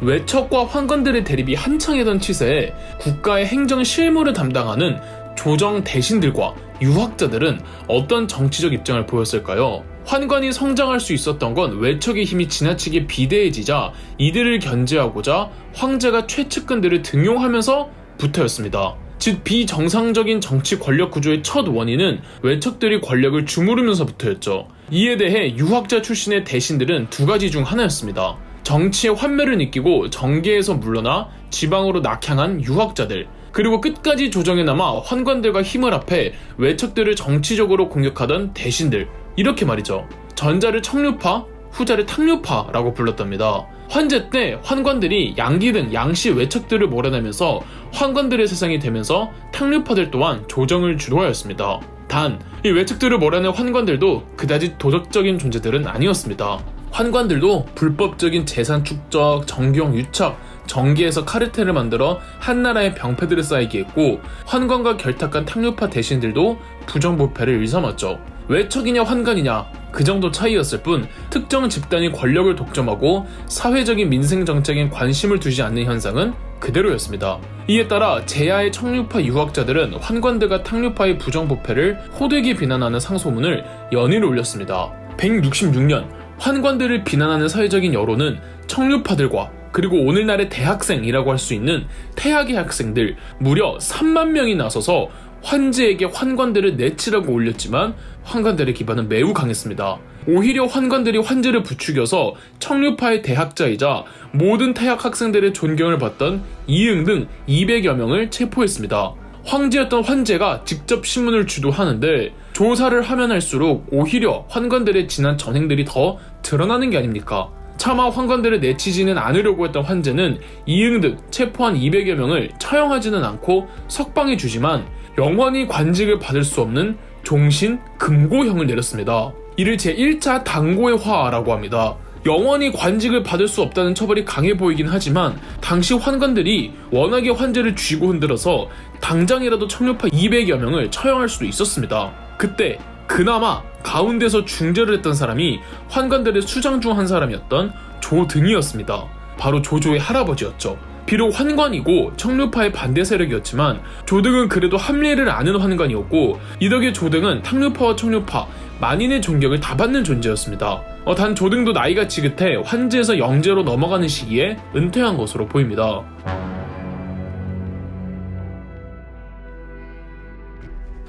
외척과 환관들의 대립이 한창이던 치세에 국가의 행정 실무를 담당하는 조정 대신들과 유학자들은 어떤 정치적 입장을 보였을까요? 환관이 성장할 수 있었던 건 외척의 힘이 지나치게 비대해지자 이들을 견제하고자 황제가 최측근들을 등용하면서 부터였습니다. 즉 비정상적인 정치 권력 구조의 첫 원인은 외척들이 권력을 주무르면서부터였죠. 이에 대해 유학자 출신의 대신들은 두 가지 중 하나였습니다. 정치의 환멸을 느끼고 정계에서 물러나 지방으로 낙향한 유학자들, 그리고 끝까지 조정에 남아 환관들과 힘을 합해 외척들을 정치적으로 공격하던 대신들, 이렇게 말이죠. 전자를 청류파, 후자를 탕류파라고 불렀답니다. 환제 때 환관들이 양기 등 양씨 외척들을 몰아내면서 환관들의 세상이 되면서 탕류파들 또한 조정을 주도하였습니다. 단, 이 외척들을 몰아낸 환관들도 그다지 도덕적인 존재들은 아니었습니다. 환관들도 불법적인 재산 축적, 정경 유착, 정기에서 카르텔을 만들어 한 나라의 병폐들을 쌓이게 했고 환관과 결탁한 탕류파 대신들도 부정부패를 일삼았죠. 외척이냐 환관이냐 그 정도 차이였을 뿐 특정 집단이 권력을 독점하고 사회적인 민생 정책엔 관심을 두지 않는 현상은 그대로였습니다. 이에 따라 제야의 청류파 유학자들은 환관들과 탕류파의 부정부패를 호되게 비난하는 상소문을 연일 올렸습니다. 166년 환관들을 비난하는 사회적인 여론은 청류파들과 그리고 오늘날의 대학생이라고 할 수 있는 태학의 학생들 무려 3만 명이 나서서 환제에게 환관들을 내치라고 올렸지만 환관들의 기반은 매우 강했습니다. 오히려 환관들이 환제를 부추겨서 청류파의 대학자이자 모든 태학 학생들의 존경을 받던 이응 등 200여 명을 체포했습니다. 황제였던 환제가 직접 신문을 주도하는데 조사를 하면 할수록 오히려 환관들의 지난 전행들이 더 드러나는 게 아닙니까? 차마 환관들을 내치지는 않으려고 했던 환제는 이응 등 체포한 200여 명을 처형하지는 않고 석방해 주지만 영원히 관직을 받을 수 없는 종신 금고형을 내렸습니다. 이를 제1차 당고의 화라고 합니다. 영원히 관직을 받을 수 없다는 처벌이 강해 보이긴 하지만 당시 환관들이 워낙에 환제를 쥐고 흔들어서 당장이라도 청류파 200여 명을 처형할 수도 있었습니다. 그때 그나마 가운데서 중재를 했던 사람이 환관들의 수장 중 한 사람이었던 조등이었습니다. 바로 조조의 할아버지였죠. 비록 환관이고 청류파의 반대 세력이었지만 조등은 그래도 합리를 아는 환관이었고 이 덕에 조등은 탕류파와 청류파 만인의 존경을 다 받는 존재였습니다. 어, 단 조등도 나이가 지긋해 환제에서 영제로 넘어가는 시기에 은퇴한 것으로 보입니다.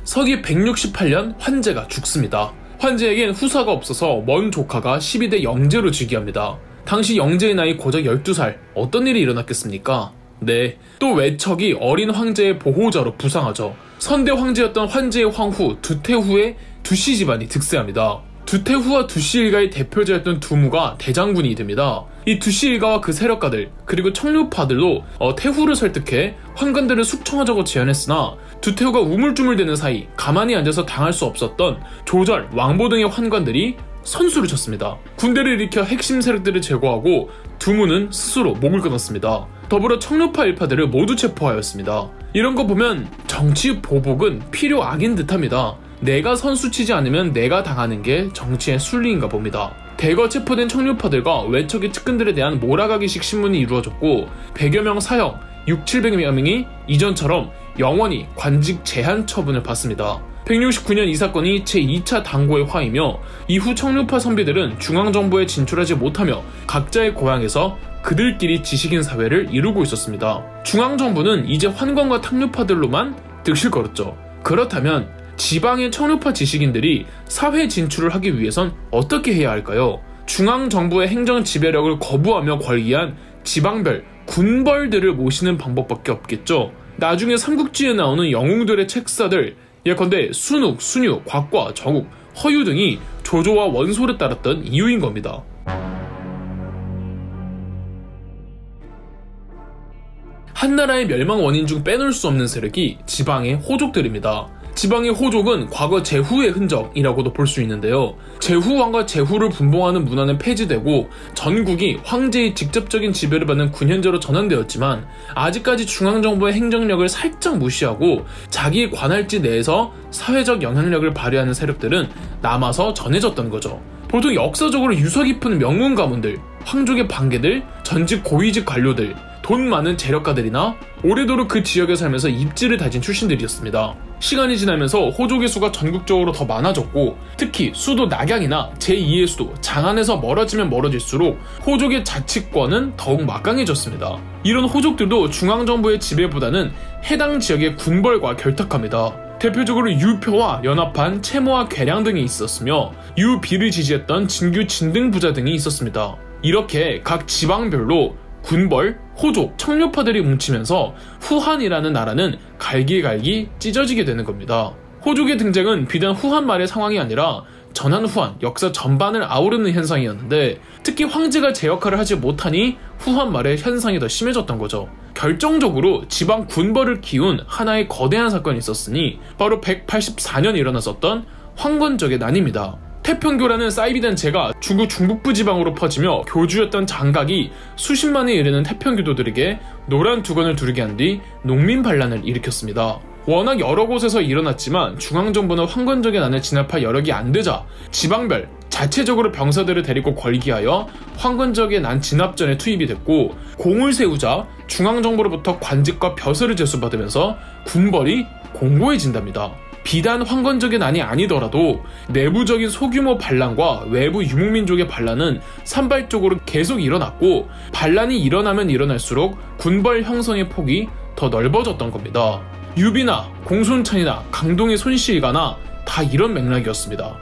서기 168년 환제가 죽습니다. 환제에겐 후사가 없어서 먼 조카가 12대 영제로 즉위합니다. 당시 영제의 나이 고작 12살. 어떤 일이 일어났겠습니까? 네. 또 외척이 어린 황제의 보호자로 부상하죠. 선대 황제였던 환제의 황후 두태후의 두씨 집안이 득세합니다. 두태후와 두씨 일가의 대표자였던 두무가 대장군이 됩니다. 이 두씨 일가와 그 세력가들 그리고 청류파들도 어, 태후를 설득해 환관들을 숙청하자고 제안했으나 두태후가 우물쭈물대는 사이 가만히 앉아서 당할 수 없었던 조절, 왕보 등의 환관들이 선수를 쳤습니다. 군대를 일으켜 핵심 세력들을 제거하고 두무는 스스로 목을 끊었습니다. 더불어 청류파 일파들을 모두 체포하였습니다. 이런 거 보면 정치 보복은 필요 악인 듯합니다. 내가 선수치지 않으면 내가 당하는 게 정치의 순리인가 봅니다. 대거 체포된 청류파들과 외척의 측근들에 대한 몰아가기식 신문이 이루어졌고 100여 명 사형, 6, 700여 명이 이전처럼 영원히 관직 제한 처분을 받습니다. 169년 이 사건이 제2차 당고의 화이며 이후 청류파 선비들은 중앙정부에 진출하지 못하며 각자의 고향에서 그들끼리 지식인 사회를 이루고 있었습니다. 중앙정부는 이제 환관과 탕류파들로만 득실거렸죠. 그렇다면 지방의 청류파 지식인들이 사회 진출을 하기 위해선 어떻게 해야 할까요? 중앙 정부의 행정 지배력을 거부하며 걸기한 지방별 군벌들을 모시는 방법밖에 없겠죠. 나중에 삼국지에 나오는 영웅들의 책사들, 예컨대 순욱, 순유, 곽과, 정욱, 허유 등이 조조와 원소를 따랐던 이유인 겁니다. 한나라의 멸망 원인 중 빼놓을 수 없는 세력이 지방의 호족들입니다. 지방의 호족은 과거 제후의 흔적이라고도 볼 수 있는데요. 제후 왕과 제후를 분봉하는 문화는 폐지되고 전국이 황제의 직접적인 지배를 받는 군현제로 전환되었지만 아직까지 중앙정부의 행정력을 살짝 무시하고 자기 관할지 내에서 사회적 영향력을 발휘하는 세력들은 남아서 전해졌던 거죠. 보통 역사적으로 유서 깊은 명문 가문들, 황족의 반계들, 전직 고위직 관료들, 돈 많은 재력가들이나 오래도록 그 지역에 살면서 입지를 다진 출신들이었습니다. 시간이 지나면서 호족의 수가 전국적으로 더 많아졌고 특히 수도 낙양이나 제2의 수도 장안에서 멀어지면 멀어질수록 호족의 자치권은 더욱 막강해졌습니다. 이런 호족들도 중앙정부의 지배보다는 해당 지역의 군벌과 결탁합니다. 대표적으로 유표와 연합한 채모와 괴량 등이 있었으며 유비를 지지했던 진규 진등 부자 등이 있었습니다. 이렇게 각 지방별로 군벌, 호족, 청류파들이 뭉치면서 후한이라는 나라는 갈기갈기 찢어지게 되는 겁니다. 호족의 등장은 비단 후한 말의 상황이 아니라 전한 후한 역사 전반을 아우르는 현상이었는데 특히 황제가 제 역할을 하지 못하니 후한 말에 현상이 더 심해졌던 거죠. 결정적으로 지방 군벌을 키운 하나의 거대한 사건이 있었으니 바로 184년 일어났었던 황건적의 난입니다. 태평교라는 사이비된 제가 중국 중북부 지방으로 퍼지며 교주였던 장각이 수십만에 이르는 태평교도들에게 노란 두건을 두르게 한 뒤 농민 반란을 일으켰습니다. 워낙 여러 곳에서 일어났지만 중앙정부는 황건적의 난을 진압할 여력이 안 되자 지방별 자체적으로 병사들을 데리고 걸기하여 황건적의 난 진압전에 투입이 됐고 공을 세우자 중앙정부로부터 관직과 벼슬을 제수받으면서 군벌이 공고해진답니다. 비단 황건적의 난이 아니더라도 내부적인 소규모 반란과 외부 유목민족의 반란은 산발적으로 계속 일어났고 반란이 일어나면 일어날수록 군벌 형성의 폭이 더 넓어졌던 겁니다. 유비나 공손찬이나 강동의 손실가나 다 이런 맥락이었습니다.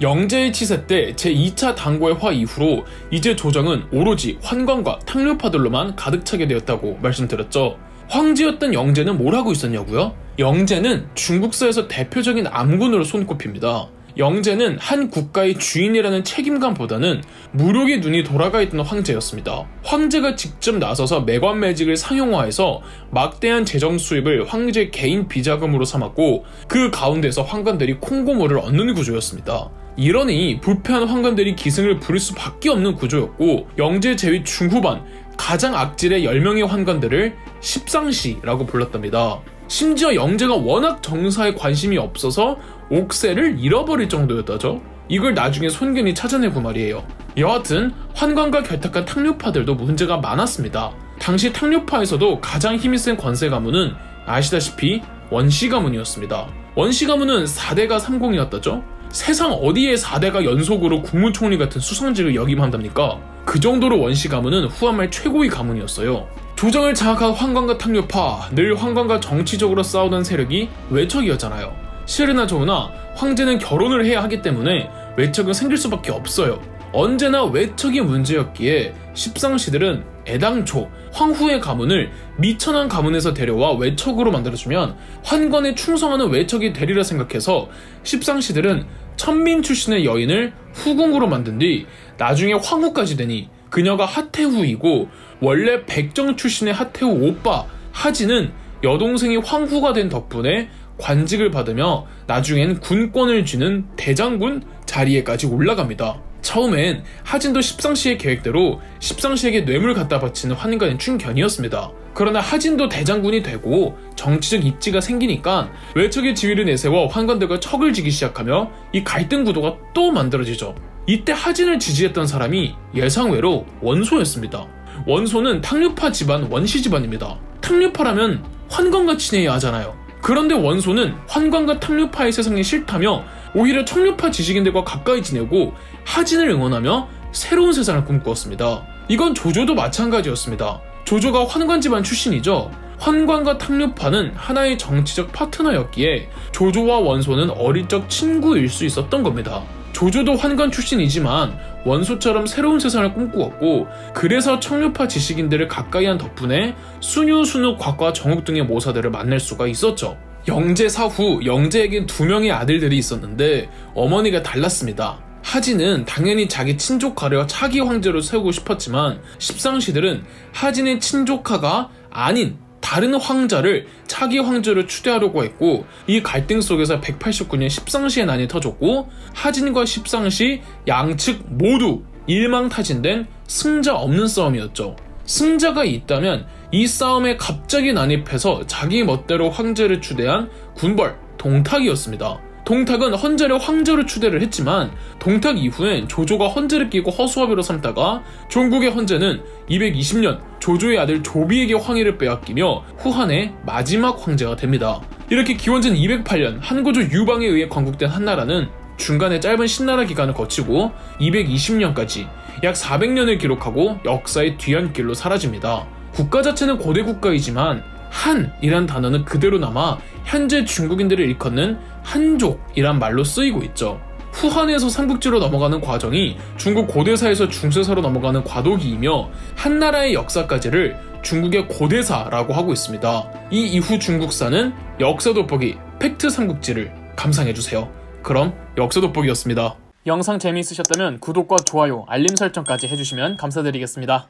영제의 치세 때 제2차 당고의 화 이후로 이제 조정은 오로지 환관과 탕류파들로만 가득 차게 되었다고 말씀드렸죠. 황제였던 영제는 뭘 하고 있었냐고요? 영제는 중국사에서 대표적인 암군으로 손꼽힙니다. 영제는 한 국가의 주인이라는 책임감보다는 무력의 눈이 돌아가 있던 황제였습니다. 황제가 직접 나서서 매관매직을 상용화해서 막대한 재정 수입을 황제 개인 비자금으로 삼았고 그 가운데서 황관들이 콩고물을 얻는 구조였습니다. 이러니 부패한 황관들이 기승을 부릴 수밖에 없는 구조였고 영제 제위 중후반 가장 악질의 10명의 환관들을 십상시라고 불렀답니다. 심지어 영제가 워낙 정사에 관심이 없어서 옥새를 잃어버릴 정도였다죠. 이걸 나중에 손견이 찾아내고 말이에요. 여하튼 환관과 결탁한 탕류파들도 문제가 많았습니다. 당시 탕류파에서도 가장 힘이 센 권세 가문은 아시다시피 원시 가문이었습니다. 원시 가문은 4대가 3공이었다죠. 세상 어디에 4대가 연속으로 국무총리 같은 수성직을 역임한답니까? 그 정도로 원시 가문은 후한말 최고의 가문이었어요. 조정을 장악한 황관과 탕류파, 늘 황관과 정치적으로 싸우던 세력이 외척이었잖아요. 실으나 좋으나 황제는 결혼을 해야 하기 때문에 외척은 생길 수밖에 없어요. 언제나 외척이 문제였기에 십상시들은 애당초 황후의 가문을 미천한 가문에서 데려와 외척으로 만들어주면 환관에 충성하는 외척이 되리라 생각해서 십상시들은 천민 출신의 여인을 후궁으로 만든 뒤 나중에 황후까지 되니 그녀가 하태후이고 원래 백정 출신의 하태후 오빠 하진은 여동생이 황후가 된 덕분에 관직을 받으며 나중엔 군권을 쥐는 대장군 자리에까지 올라갑니다. 처음엔 하진도 십상시의 계획대로 십상시에게 뇌물 갖다 바치는 환관인 춘견이었습니다. 그러나 하진도 대장군이 되고 정치적 입지가 생기니까 외척의 지위를 내세워 환관들과 척을 지기 시작하며 이 갈등 구도가 또 만들어지죠. 이때 하진을 지지했던 사람이 예상외로 원소였습니다. 원소는 탕류파 집안 원시 집안입니다. 탕류파라면 환관과 친해야 하잖아요. 그런데 원소는 환관과 탕류파의 세상이 싫다며 오히려 청류파 지식인들과 가까이 지내고 하진을 응원하며 새로운 세상을 꿈꾸었습니다. 이건 조조도 마찬가지였습니다. 조조가 환관 집안 출신이죠. 환관과 탕류파는 하나의 정치적 파트너였기에 조조와 원소는 어릴 적 친구일 수 있었던 겁니다. 조조도 환관 출신이지만 원소처럼 새로운 세상을 꿈꾸었고 그래서 청류파 지식인들을 가까이 한 덕분에 순유, 순욱, 곽과 정욱 등의 모사들을 만날 수가 있었죠. 영제 사후 영제에겐 두 명의 아들들이 있었는데 어머니가 달랐습니다. 하진은 당연히 자기 친조카를 차기 황제로 세우고 싶었지만 십상시들은 하진의 친조카가 아닌 다른 황자를 차기 황제로 추대하려고 했고 이 갈등 속에서 189년 십상시의 난이 터졌고 하진과 십상시 양측 모두 일망타진된 승자 없는 싸움이었죠. 승자가 있다면 이 싸움에 갑자기 난입해서 자기 멋대로 황제를 추대한 군벌 동탁이었습니다. 동탁은 헌제를 황제로 추대를 했지만 동탁 이후엔 조조가 헌제를 끼고 허수아비로 삼다가 종국의 헌제는 220년 조조의 아들 조비에게 황위를 빼앗기며 후한의 마지막 황제가 됩니다. 이렇게 기원전 208년 한고조 유방에 의해 건국된 한나라는 중간에 짧은 신나라 기간을 거치고 220년까지 약 400년을 기록하고 역사의 뒤안길로 사라집니다. 국가 자체는 고대 국가이지만 한이란 단어는 그대로 남아 현재 중국인들을 일컫는 한족이란 말로 쓰이고 있죠. 후한에서 삼국지로 넘어가는 과정이 중국 고대사에서 중세사로 넘어가는 과도기이며 한나라의 역사까지를 중국의 고대사라고 하고 있습니다. 이 이후 중국사는 역사 돋보기 팩트 삼국지를 감상해주세요. 그럼 역사 돋보기였습니다. 영상 재미있으셨다면 구독과 좋아요, 알림 설정까지 해주시면 감사드리겠습니다.